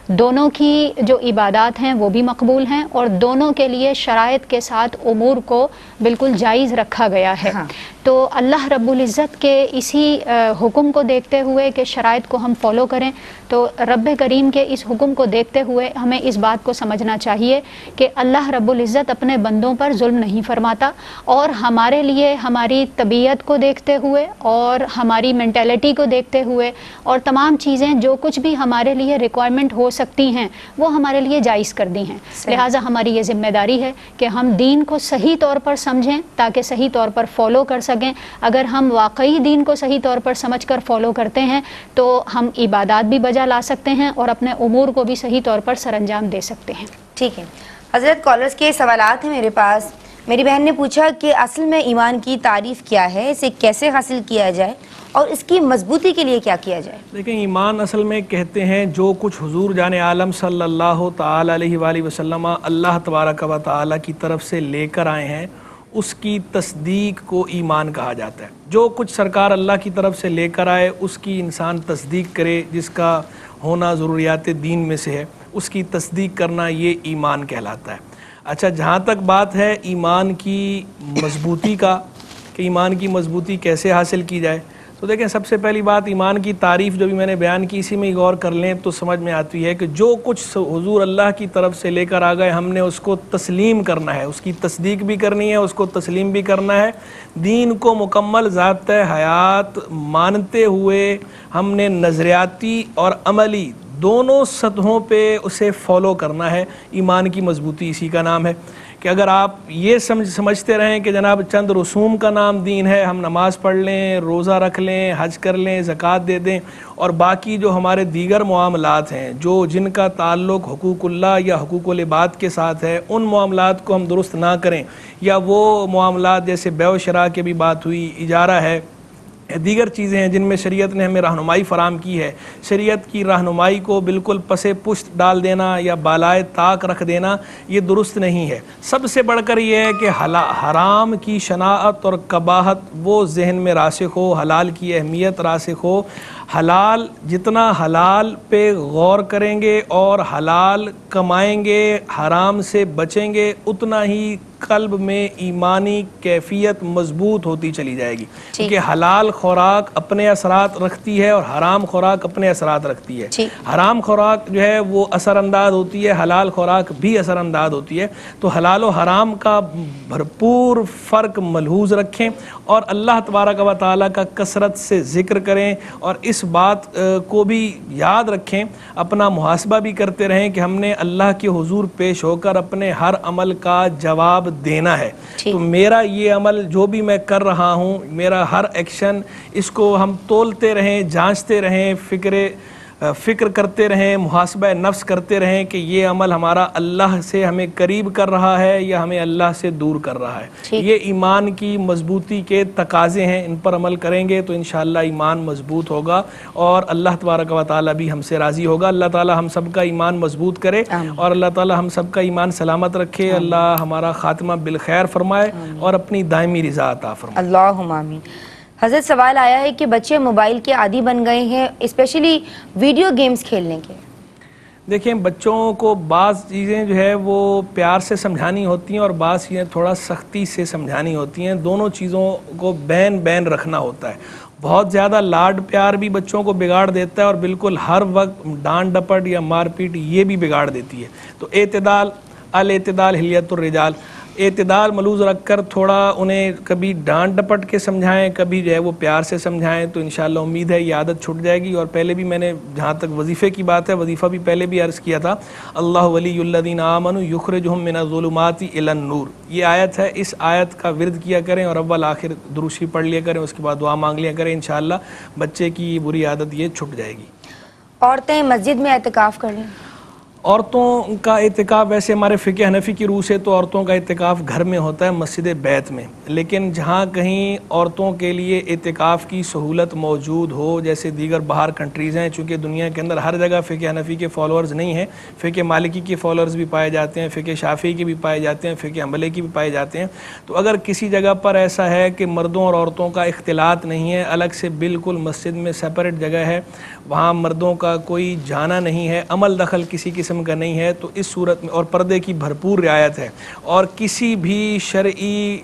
دونوں کی جو عبادات ہیں وہ بھی مقبول ہیں اور دونوں کے لیے شرائط کے ساتھ امور کو بالکل جائز رکھا گیا ہے ہاں۔ تو اللہ رب العزت کے اسی حکم کو دیکھتے ہوئے کہ شرائط کو ہم فالو کریں تو رب کریم کے اس حکم کو دیکھتے ہوئے ہمیں اس بات کو سمجھنا چاہیے کہ اللہ رب العزت اپنے بندوں پر ظلم نہیں فرماتا اور ہمارے لیے ہماری طبیعت کو دیکھتے ہوئے اور ہماری مینٹیلٹی کو دیکھتے ہوئے اور تمام چیزیں جو کچھ بھی ہمارے لیے ریکوائرمنٹ ہو سکتی ہیں وہ ہمارے لیے جائز کر دی ہیں۔ لہٰذا ہماری یہ ذمہ داری ہے کہ ہم دین کو صحیح طور پر سمجھیں تاکہ صحیح طور پر فالو کر سکیں۔ اگر ہم واقعی دین کو صحیح طور پر سمجھ کر فالو کرتے ہیں تو ہم عبادات بھی بجا لا سکتے ہیں اور اپنے امور کو بھی صحیح طور پر سر انجام دے سکتے ہیں۔ ٹھیک ہے۔ حضرت کالرز کے سوالات ہیں میرے پاس۔ میری بہن نے پوچھا کہ اصل میں ایمان کی تعریف کیا ہے اسے کیسے حاصل کیا جائے اور اس کی مضبوطی کے لیے کیا کیا جائے؟ دیکھیں ایمان اصل میں کہتے ہیں جو کچھ حضور جان عالم صلی اللہ تعالی علیہ وآلہ وسلم اللہ تبارک و تعالی کی طرف سے لے کر آئے ہیں اس کی تصدیق کو ایمان کہا جاتا ہے۔ جو کچھ سرکار اللہ کی طرف سے لے کر آئے، اس کی انسان تصدیق کرے، جس کا ہونا ضروریات دین میں سے ہے، اس کی تصدیق کرنا یہ ایمان کہلاتا ہے۔ اچھا جہاں تک بات ہے ایمان کی مضبوطی کا، کہ ایمان کی مضبوطی کیسے حاصل کی جائے تو دیکھیں، سب سے پہلی بات، ایمان کی تعریف جو بھی میں نے بیان کی، اسی میں غور کر لیں تو سمجھ میں آتی ہے کہ جو کچھ حضور اللہ کی طرف سے لے کر آ گئے، ہم نے اس کو تسلیم کرنا ہے۔ اس کی تصدیق بھی کرنی ہے، اس کو تسلیم بھی کرنا ہے۔ دین کو مکمل ضابطۂ حیات مانتے ہوئے ہم نے نظریاتی اور عملی دونوں سطحوں پہ اسے فالو کرنا ہے۔ ایمان کی مضبوطی اسی کا نام ہے۔ کہ اگر آپ یہ سمجھ سمجھتے رہیں کہ جناب چند رسوم کا نام دین ہے، ہم نماز پڑھ لیں، روزہ رکھ لیں، حج کر لیں، زکوٰۃ دے دیں، اور باقی جو ہمارے دیگر معاملات ہیں، جو جن کا تعلق حقوق اللہ یا حقوق العباد کے ساتھ ہے، ان معاملات کو ہم درست نہ کریں۔ یا وہ معاملات جیسے بیو و شرح کی بھی بات ہوئی، اجارہ ہے دیگر چیزیں ہیں جن میں شریعت نے ہمیں رہنمائی فراہم کی ہے۔ شریعت کی رہنمائی کو بالکل پس پشت ڈال دینا یا بالائے طاق رکھ دینا یہ درست نہیں ہے۔ سب سے بڑھ کر یہ ہے کہ حرام کی شناعت اور قباحت وہ ذہن میں راسخ ہو، حلال کی اہمیت راسخ ہو۔ حلال جتنا حلال پہ غور کریں گے اور حلال کمائیں گے، حرام سے بچیں گے، اتنا ہی قلب میں ایمانی کیفیت مضبوط ہوتی چلی جائے گی۔ کیونکہ حلال خوراک اپنے اثرات رکھتی ہے اور حرام خوراک اپنے اثرات رکھتی ہے۔ حرام خوراک جو ہے وہ اثر انداز ہوتی ہے حلال خوراک بھی اثر انداز ہوتی ہے۔ تو حلال و حرام کا بھرپور فرق ملحوظ رکھیں اور اللہ تبارک و تعالیٰ کا کثرت سے ذکر کریں اور اس بات کو بھی یاد رکھیں۔ اپنا محاسبہ بھی کرتے رہیں کہ ہم نے اللہ کے حضور پیش ہو کر اپنے ہر عمل کا جواب دینا ہے۔ تو میرا یہ عمل جو بھی میں کر رہا ہوں میرا ہر ایکشن اس کو ہم تولتے رہیں جانچتے رہیں فکر فکر کرتے رہیں محاسبہ نفس کرتے رہیں کہ یہ عمل ہمارا اللہ سے ہمیں قریب کر رہا ہے یا ہمیں اللہ سے دور کر رہا ہے۔ یہ ایمان کی مضبوطی کے تقاضے ہیں ان پر عمل کریں گے تو انشاءاللہ ایمان مضبوط ہوگا اور اللہ تبارک و تعالیٰ بھی ہم سے راضی ہوگا۔ اللہ تعالیٰ ہم سب کا ایمان مضبوط کرے اور اللہ تعالیٰ ہم سب کا ایمان سلامت رکھے۔ اللہ ہمارا خاتمہ بالخیر فرمائے اور اپنی دائمی رضا عطا فرمائے۔ اللہم آمین۔ حضرت سوال آیا ہے کہ بچے موبائل کے عادی بن گئے ہیں اسپیشلی ویڈیو گیمز کھیلنے کے۔ دیکھیں، بچوں کو بعض چیزیں جو ہے وہ پیار سے سمجھانی ہوتی ہیں اور بعض چیزیں تھوڑا سختی سے سمجھانی ہوتی ہیں۔ دونوں چیزوں کو بین بین رکھنا ہوتا ہے۔ بہت زیادہ لاڈ پیار بھی بچوں کو بگاڑ دیتا ہے اور بالکل ہر وقت ڈانٹ ڈپٹ یا مار پیٹ یہ بھی بگاڑ دیتی ہے۔ تو اعتدال، الاعتدال حلیت الرجال۔ اعتدال ملوز رکھ کر تھوڑا انہیں کبھی ڈانٹ ڈپٹ کے سمجھائیں، کبھی جو ہے وہ پیار سے سمجھائیں تو انشاءاللہ امید ہے یہ عادت چھٹ جائے گی۔ اور پہلے بھی میں نے جہاں تک وظیفے کی بات ہے، وظیفہ بھی پہلے بھی عرض کیا تھا، اللہ ولی الدین آمن یخرجہم من الظلمات الى النور۔ یہ آیت ہے، اس آیت کا ورد کیا کریں اور اول آخر دروشی پڑھ لیا کریں، اس کے بعد دعا مانگ لیا کریں، انشاءاللہ بچے کی بری عادت یہ چھٹ جائے گی۔ عورتیں مسجد میں اعتکاف کر لیں۔ عورتوں کا اعتکاف، ویسے ہمارے فقہ حنفی کی روح سے تو عورتوں کا اعتکاف گھر میں ہوتا ہے، مسجد بیت میں۔ لیکن جہاں کہیں عورتوں کے لیے اعتکاف کی سہولت موجود ہو، جیسے دیگر باہر کنٹریز ہیں، چونکہ دنیا کے اندر ہر جگہ فقہ حنفی کے فالورز نہیں ہیں، فقہ مالکی کے فالورز بھی پائے جاتے ہیں، فقہ شافی کے بھی پائے جاتے ہیں، فقہ عملے کی بھی پائے جاتے ہیں۔ تو اگر کسی جگہ پر ایسا ہے کہ مردوں اور عورتوں کا اختلاط نہیں ہے، الگ سے بالکل مسجد میں سپریٹ جگہ ہے، وہاں مردوں کا کوئی جانا نہیں ہے، عمل دخل کسی قسم کا نہیں ہے، تو اس صورت میں اور پردے کی بھرپور رعایت ہے۔ اور کسی بھی شرعی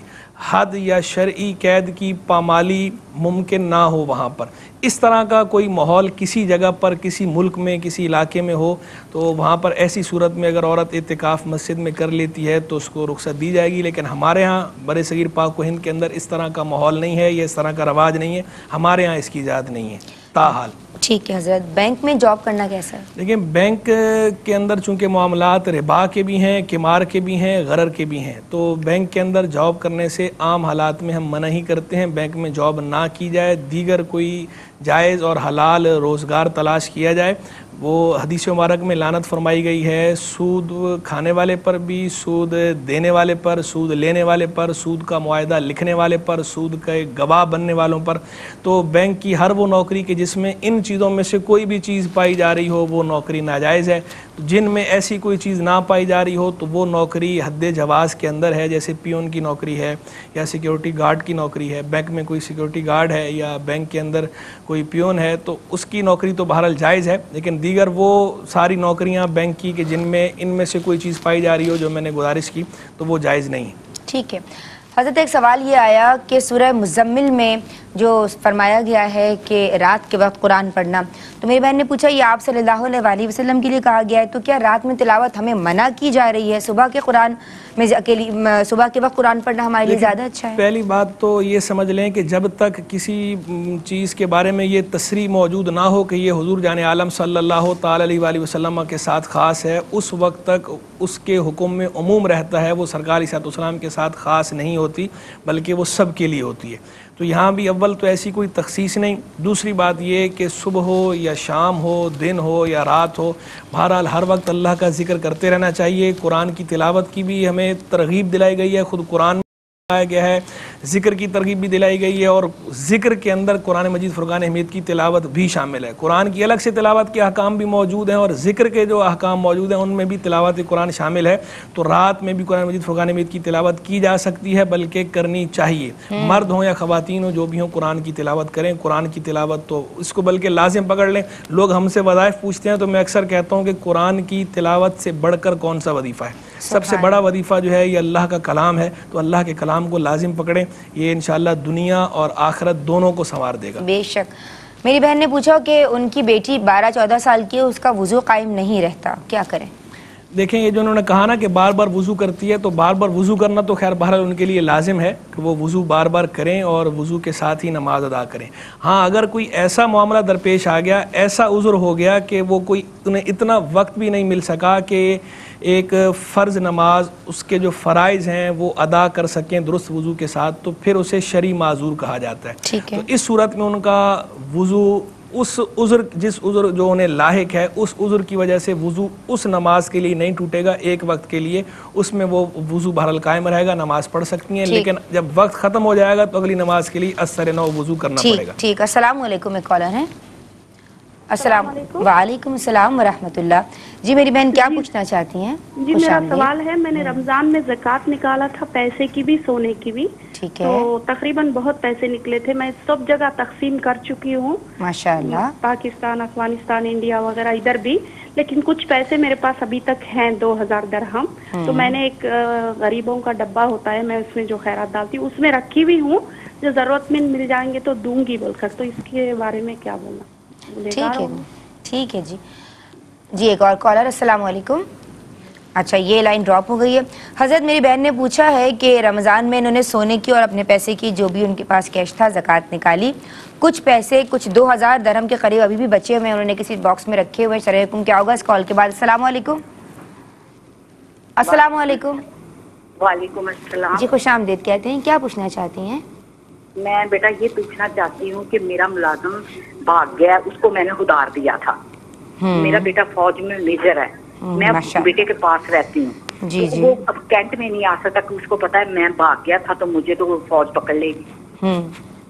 حد یا شرعی قید کی پامالی ممکن نہ ہو وہاں پر۔ اس طرح کا کوئی ماحول کسی جگہ پر، کسی ملک میں، کسی علاقے میں ہو، تو وہاں پر ایسی صورت میں اگر عورت اعتکاف مسجد میں کر لیتی ہے تو اس کو رخصت دی جائے گی۔ لیکن ہمارے ہاں برے صغیر پاک و ہند کے اندر اس طرح کا ماحول نہیں ہے، یہ اس طرح کا رواج نہیں ہے۔ ہمارے ہاں اس کی اجازت نہیں ہے۔ تاحال ٹھیک ہے حضرت، بینک میں جاب کرنا کیسا ہے؟ دیکھیں، بینک کے اندر چونکہ معاملات ربا کے بھی ہیں، کمار کے بھی ہیں، غرر کے بھی ہیں، تو بینک کے اندر جاب کرنے سے عام حالات میں ہم منع ہی کرتے ہیں۔ بینک میں جاب نہ کی جائے، دیگر کوئی جائز اور حلال روزگار تلاش کیا جائے۔ وہ حدیث مبارک میں لانت فرمائی گئی ہے، سود کھانے والے پر بھی، سود دینے والے پر، سود لینے والے پر، سود کا معاہدہ لکھنے والے پر، سود کے گواہ بننے والوں پر۔ تو بینک کی ہر وہ نوکری کے جس میں ان چیزوں میں سے کوئی بھی چیز پائی جا رہی ہو، وہ نوکری ناجائز ہے۔ جن میں ایسی کوئی چیز نہ پائی جا رہی ہو تو وہ نوکری حد جواز کے اندر ہے، جیسے پیون کی نوکری ہے یا سیکیورٹی گارڈ کی نوکری ہے۔ بینک میں کوئی سیکیورٹی گارڈ ہے یا بینک کے اندر کوئی پیون ہے تو اس کی نوکری تو بہرحال جائز ہے، لیکن دیگر وہ ساری نوکریاں بینک کی کہ جن میں ان میں سے کوئی چیز پائی جا رہی ہو جو میں نے گزارش کی تو وہ جائز نہیں ٹھیک ہے۔ حضرت ایک سوال یہ آیا کہ سورہ مزمل میں جو فرمایا گیا ہے کہ رات کے وقت قرآن پڑھنا۔ تو میری بہن نے پوچھا یہ آپ صلی اللہ علیہ وسلم کے لیے کہا گیا ہے تو کیا رات میں تلاوت ہمیں منع کی جا رہی ہے؟ صبح کے قرآن میں اکیلی صبح کے وقت قرآن پڑھنا ہمارے لیے زیادہ اچھا ہے۔ پہلی بات تو یہ سمجھ لیں کہ جب تک کسی چیز کے بارے میں یہ تصریح موجود نہ ہو کہ یہ حضور جان عالم صلی اللہ تعالی علیہ وآلہ وسلم کے ساتھ خاص ہے اس وقت تک اس کے حکم میں عموم رہتا ہے وہ سرکار عیسیٰ السلام کے ساتھ خاص نہیں ہوتی بلکہ وہ سب کے لیے ہوتی ہے۔ تو یہاں بھی اول تو ایسی کوئی تخصیص نہیں، دوسری بات یہ کہ صبح ہو یا شام ہو، دن ہو یا رات ہو، بہرحال ہر وقت اللہ کا ذکر کرتے رہنا چاہیے، قرآن کی تلاوت کی بھی ہمیں ترغیب دلائی گئی ہے، خود قرآن گیا ہے۔ ذکر کی ترغیب بھی دلائی گئی ہے اور ذکر کے اندر قرآن مجید فرقان حمید کی تلاوت بھی شامل ہے۔ قرآن کی الگ سے تلاوت کے احکام بھی موجود ہیں اور ذکر کے جو احکام موجود ہیں ان میں بھی تلاوت قرآن شامل ہے۔ تو رات میں بھی قرآن مجید فرقان حمید کی تلاوت کی جا سکتی ہے بلکہ کرنی چاہیے۔ مرد ہوں یا خواتین ہوں جو بھی ہوں قرآن کی تلاوت کریں۔ قرآن کی تلاوت تو اس کو بلکہ لازم پکڑ لیں۔ لوگ ہم سے وظائف پوچھتے ہیں تو میں اکثر کہتا ہوں کہ قرآن کی تلاوت سے بڑھ کر کون سا وظیفہ ہے؟ سب سے بڑا وظیفہ جو ہے یہ اللہ کا کلام ہے تو اللہ کے کلام کو لازم پکڑیں یہ انشاءاللہ دنیا اور آخرت دونوں کو سنوار دے گا۔ بے شک۔ میری بہن نے پوچھا کہ ان کی بیٹی بارہ چودہ سال کی ہے اس کا وضو قائم نہیں رہتا کیا کریں؟ دیکھیں یہ جو انہوں نے کہا نا کہ بار بار وضو کرتی ہے تو بار بار وضو کرنا تو خیر بہرحال ان کے لیے لازم ہے کہ وہ وضو بار بار کریں اور وضو کے ساتھ ہی نماز ادا کریں۔ ہاں اگر کوئی ایسا معاملہ درپیش آ گیا ایسا عذر ہو گیا کہ وہ کوئی انہیں اتنا وقت بھی نہیں مل سکا کہ ایک فرض نماز اس کے جو فرائض ہیں وہ ادا کر سکیں درست وضو کے ساتھ تو پھر اسے شرع معذور کہا جاتا ہے۔ تو اس صورت میں ان کا وضو اس عذر جس عذر جو انہیں لاحق ہے اس عذر کی وجہ سے وضو اس نماز کے لیے نہیں ٹوٹے گا ایک وقت کے لیے اس میں وہ وضو بہرحال قائم رہے گا نماز پڑھ سکتی ہیں لیکن جب وقت ختم ہو جائے گا تو اگلی نماز کے لیے اثر نو وضو کرنا پڑے گا۔ ٹھیک السلام علیکم ایک کالر ہیں۔ السلام وعلیکم السلام ورحمۃ اللہ جی میری بہن کیا پوچھنا چاہتی ہیں؟ جی میرا سوال ہے میں نے رمضان میں زکوٰۃ نکالا تھا پیسے کی بھی سونے کی بھی۔ ٹھیک ہے۔ تو تقریباً بہت پیسے نکلے تھے۔ میں سب جگہ تقسیم کر چکی ہوں۔ ماشاء اللہ پاکستان افغانستان انڈیا وغیرہ ادھر بھی۔ لیکن کچھ پیسے میرے پاس ابھی تک ہیں دو ہزار درہم۔ تو میں نے ایک غریبوں کا ڈبہ ہوتا ہے میں اس میں جو خیرات ڈالتی ہوں اس میں رکھی ہوئی ہوں۔ جو ضرورت مند مل جائیں گے تو دوں گی بول کر۔ تو اس کے بارے میں کیا بولنا؟ ٹھیک ہے ٹھیک ہے جی۔ جی ایک اور کالر السلام علیکم۔ اچھا یہ لائن ڈراپ ہو گئی ہے۔ حضرت میری بہن نے پوچھا ہے کہ رمضان میں انہوں نے سونے کی اور اپنے پیسے کی جو بھی ان کے پاس کیش تھا زکوٰۃ نکالی۔ کچھ پیسے کچھ دو ہزار درہم کے قریب ابھی بھی بچے ہوئے ہیں انہوں نے کسی باکس میں رکھے ہوئے شرح حکم کیا ہوگا اس کال کے بعد؟ السلام علیکم۔ السلام علیکم۔ وعلیکم السلام۔ جی خوش آمدید کہتے ہیں۔ کیا پوچھنا چاہتی ہیں؟ میں بیٹا یہ پوچھنا چاہتی ہوں کہ میرا ملازم بھاگ گیا اس کو میں نے ادار دیا تھا۔ میرا بیٹا فوج میں میجر ہے۔ میں بیٹے کے پاس رہتی ہوں۔ جی جی۔ وہ اب کینٹ میں نہیں آ سکتا کہ اس کو پتا ہے میں بھاگ گیا تھا تو مجھے تو وہ فوج پکڑ لے گی۔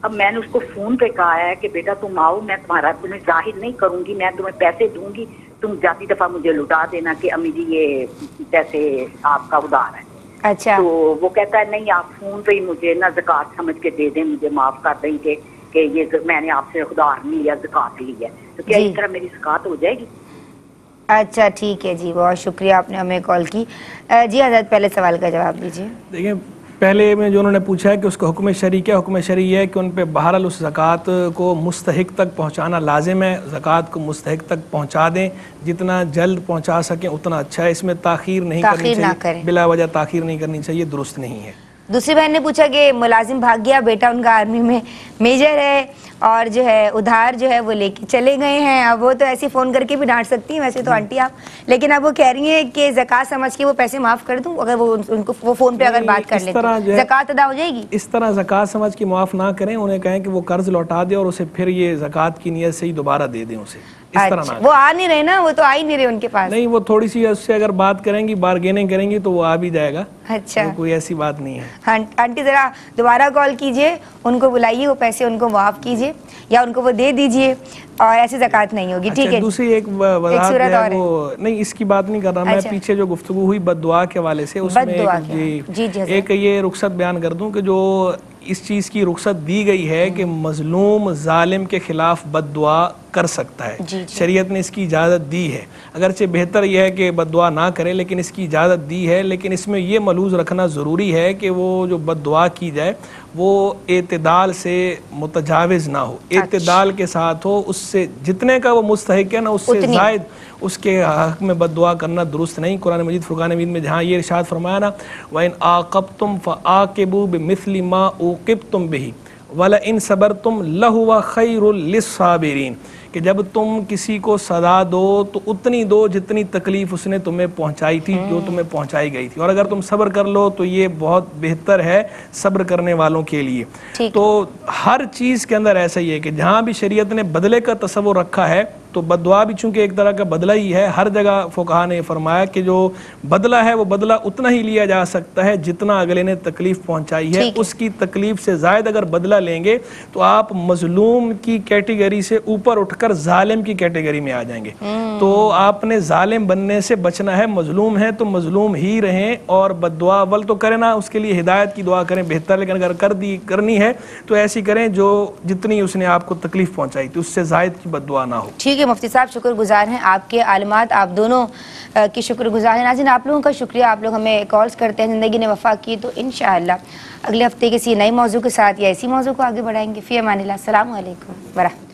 اب میں نے اس کو فون پہ کہا ہے کہ بیٹا تم آؤ میں تمہارا تمہیں ظاہر نہیں کروں گی میں تمہیں پیسے دوں گی۔ تم جاتی دفعہ مجھے لٹا دینا کہ امی جی یہ پیسے آپ کا ادار ہے۔ اچھا۔ تو وہ کہتا ہے نہیں آپ فون پہ ہی مجھے نا زکوٰۃ سمجھ کے دے دیں مجھے معاف کر دیں کہ کہ یہ میں نے آپ سے ادار نہیں لیا زکوٰۃ لی ہے۔ تو کیا جی۔ اس طرح میری زکوٰۃ ہو جائے گی؟ اچھا ٹھیک ہے جی بہت شکریہ آپ نے ہمیں کال کی۔ جی حضرت پہلے سوال کا جواب دیجیے۔ دیکھیں پہلے میں جو انہوں نے پوچھا ہے کہ اس کا حکم شرعی کیا حکم شرعی یہ ہے کہ ان پہ بہرحال اس زکوٰۃ کو مستحق تک پہنچانا لازم ہے؟ زکوٰۃ کو مستحق تک پہنچا دیں جتنا جلد پہنچا سکیں اتنا اچھا ہے۔ اس میں تاخیر نہیں کرنی تاخیر نہ چاہیے۔ بلا وجہ تاخیر نہیں کرنی چاہیے درست نہیں ہے۔ دوسری بہن نے پوچھا کہ ملازم بھاگ گیا بیٹا ان کا آرمی میں میجر ہے اور جو ہے ادھار جو ہے وہ لے کے چلے گئے ہیں۔ اب وہ تو ایسے فون کر کے بھی ڈانٹ سکتی ہیں ویسے تو آنٹی آپ۔ لیکن اب وہ کہہ رہی ہیں کہ زکوٰۃ سمجھ کے وہ پیسے معاف کر دوں اگر وہ ان کو وہ فون پہ اگر نہیں، بات کر ہے- زکوٰۃ ادا ہو جائے گی؟ اس طرح زکوٰۃ سمجھ کے معاف نہ کریں انہیں کہیں کہ وہ قرض لوٹا دے اور اسے پھر یہ زکوٰۃ کی نیت سے ہی دوبارہ دے دیں اسے۔ اس طرح اچھا وہ آ نہیں رہے نا وہ تو آ ہی نہیں رہے ان کے پاس۔ نہیں وہ تھوڑی سی اس سے اگر بات کریں گی بارگیننگ کریں گی تو وہ آ بھی جائے گا۔ اچھا۔ کوئی ایسی بات نہیں ہے۔ ہاں آنٹی ذرا دوبارہ کال کیجیے ان کو بلائیے وہ پیسے ان کو معاف کیجیے یا ان کو وہ دے دیجیے اور ایسی زکوٰۃ نہیں ہوگی ٹھیک اچھا ہے دوسری ایک وضاحت ہے۔ وہ نہیں اس کی بات نہیں کر رہا میں اچھا۔ پیچھے جو گفتگو ہوئی بد دعا کے حوالے سے اس میں جی جی، جی۔ ایک یہ رخصت بیان کر دوں کہ جو اس چیز کی رخصت دی گئی ہے کہ مظلوم ظالم کے خلاف بد دعا کر سکتا ہے جی، جی۔ شریعت نے اس کی اجازت دی ہے اگرچہ بہتر یہ ہے کہ بد دعا نہ کرے لیکن اس کی اجازت دی ہے لیکن اس میں یہ ملوز رکھنا ضروری ہے کہ وہ جو بد دعا کی جائے وہ اعتدال سے متجاوز نہ ہو اچھا۔ اعتدال کے ساتھ ہو اس سے جتنے کا وہ مستحق ہے نا اس سے۔ زائد اس کے حق میں بد دعا کرنا درست نہیں قرآن مجید فرقان حمید میں جہاں یہ ارشاد فرمایا نا وَإِنْ آقَبْتُمْ فَآقِبُوا بِمِثْلِ مَا أُوقِبْتُمْ بِهِ. وَلَئِنْ صَبَرْتُمْ لَهُوَ خَيْرٌ لِلصَّابِرِينَ کہ جب تم کسی کو سزا دو تو اتنی دو جتنی تکلیف اس نے تمہیں پہنچائی تھی جو تمہیں پہنچائی گئی تھی۔ اور اگر تم صبر کر لو تو یہ بہت بہتر ہے صبر کرنے والوں کے لیے۔ تو ہر چیز کے اندر ایسا ہی ہے کہ جہاں بھی شریعت نے بدلے کا تصور رکھا ہے تو بدعا بھی چونکہ ایک طرح کا بدلہ ہی ہے ہر جگہ فقہ نے فرمایا کہ جو بدلہ ہے وہ بدلہ اتنا ہی لیا جا سکتا ہے جتنا اگلے نے تکلیف پہنچائی ہے۔ اس کی تکلیف سے زائد اگر بدلہ لیں گے تو آپ مظلوم کی کیٹیگری سے اوپر اٹھ کر ظالم کی کیٹیگری میں آ جائیں گے۔ تو آپ نے ظالم بننے سے بچنا ہے مظلوم ہے تو مظلوم ہی رہیں اور بد دعا اول تو کریں نا اس کے لیے ہدایت کی دعا کریں بہتر لیکن اگر کر دی کرنی ہے تو ایسی کریں جو جتنی اس نے آپ کو تکلیف پہنچائی تھی اس سے زائد کی بد دعا نہ ہو۔ ٹھیک ہے مفتی صاحب شکر گزار ہیں آپ کے عالمات، آپ دونوں کی شکر گزار ہیں۔ ناظرین، آپ لوگوں کا شکریہ۔ آپ لوگ ہمیں کالز کرتے ہیں، زندگی نے وفا کی، تو انشاءاللہ اگلے ہفتے کسی نئے موضوع کے ساتھ یا اسی موضوع کو آگے بڑھائیں گے۔ فی امان اللہ۔ السلام علیکم۔ ورحمۃ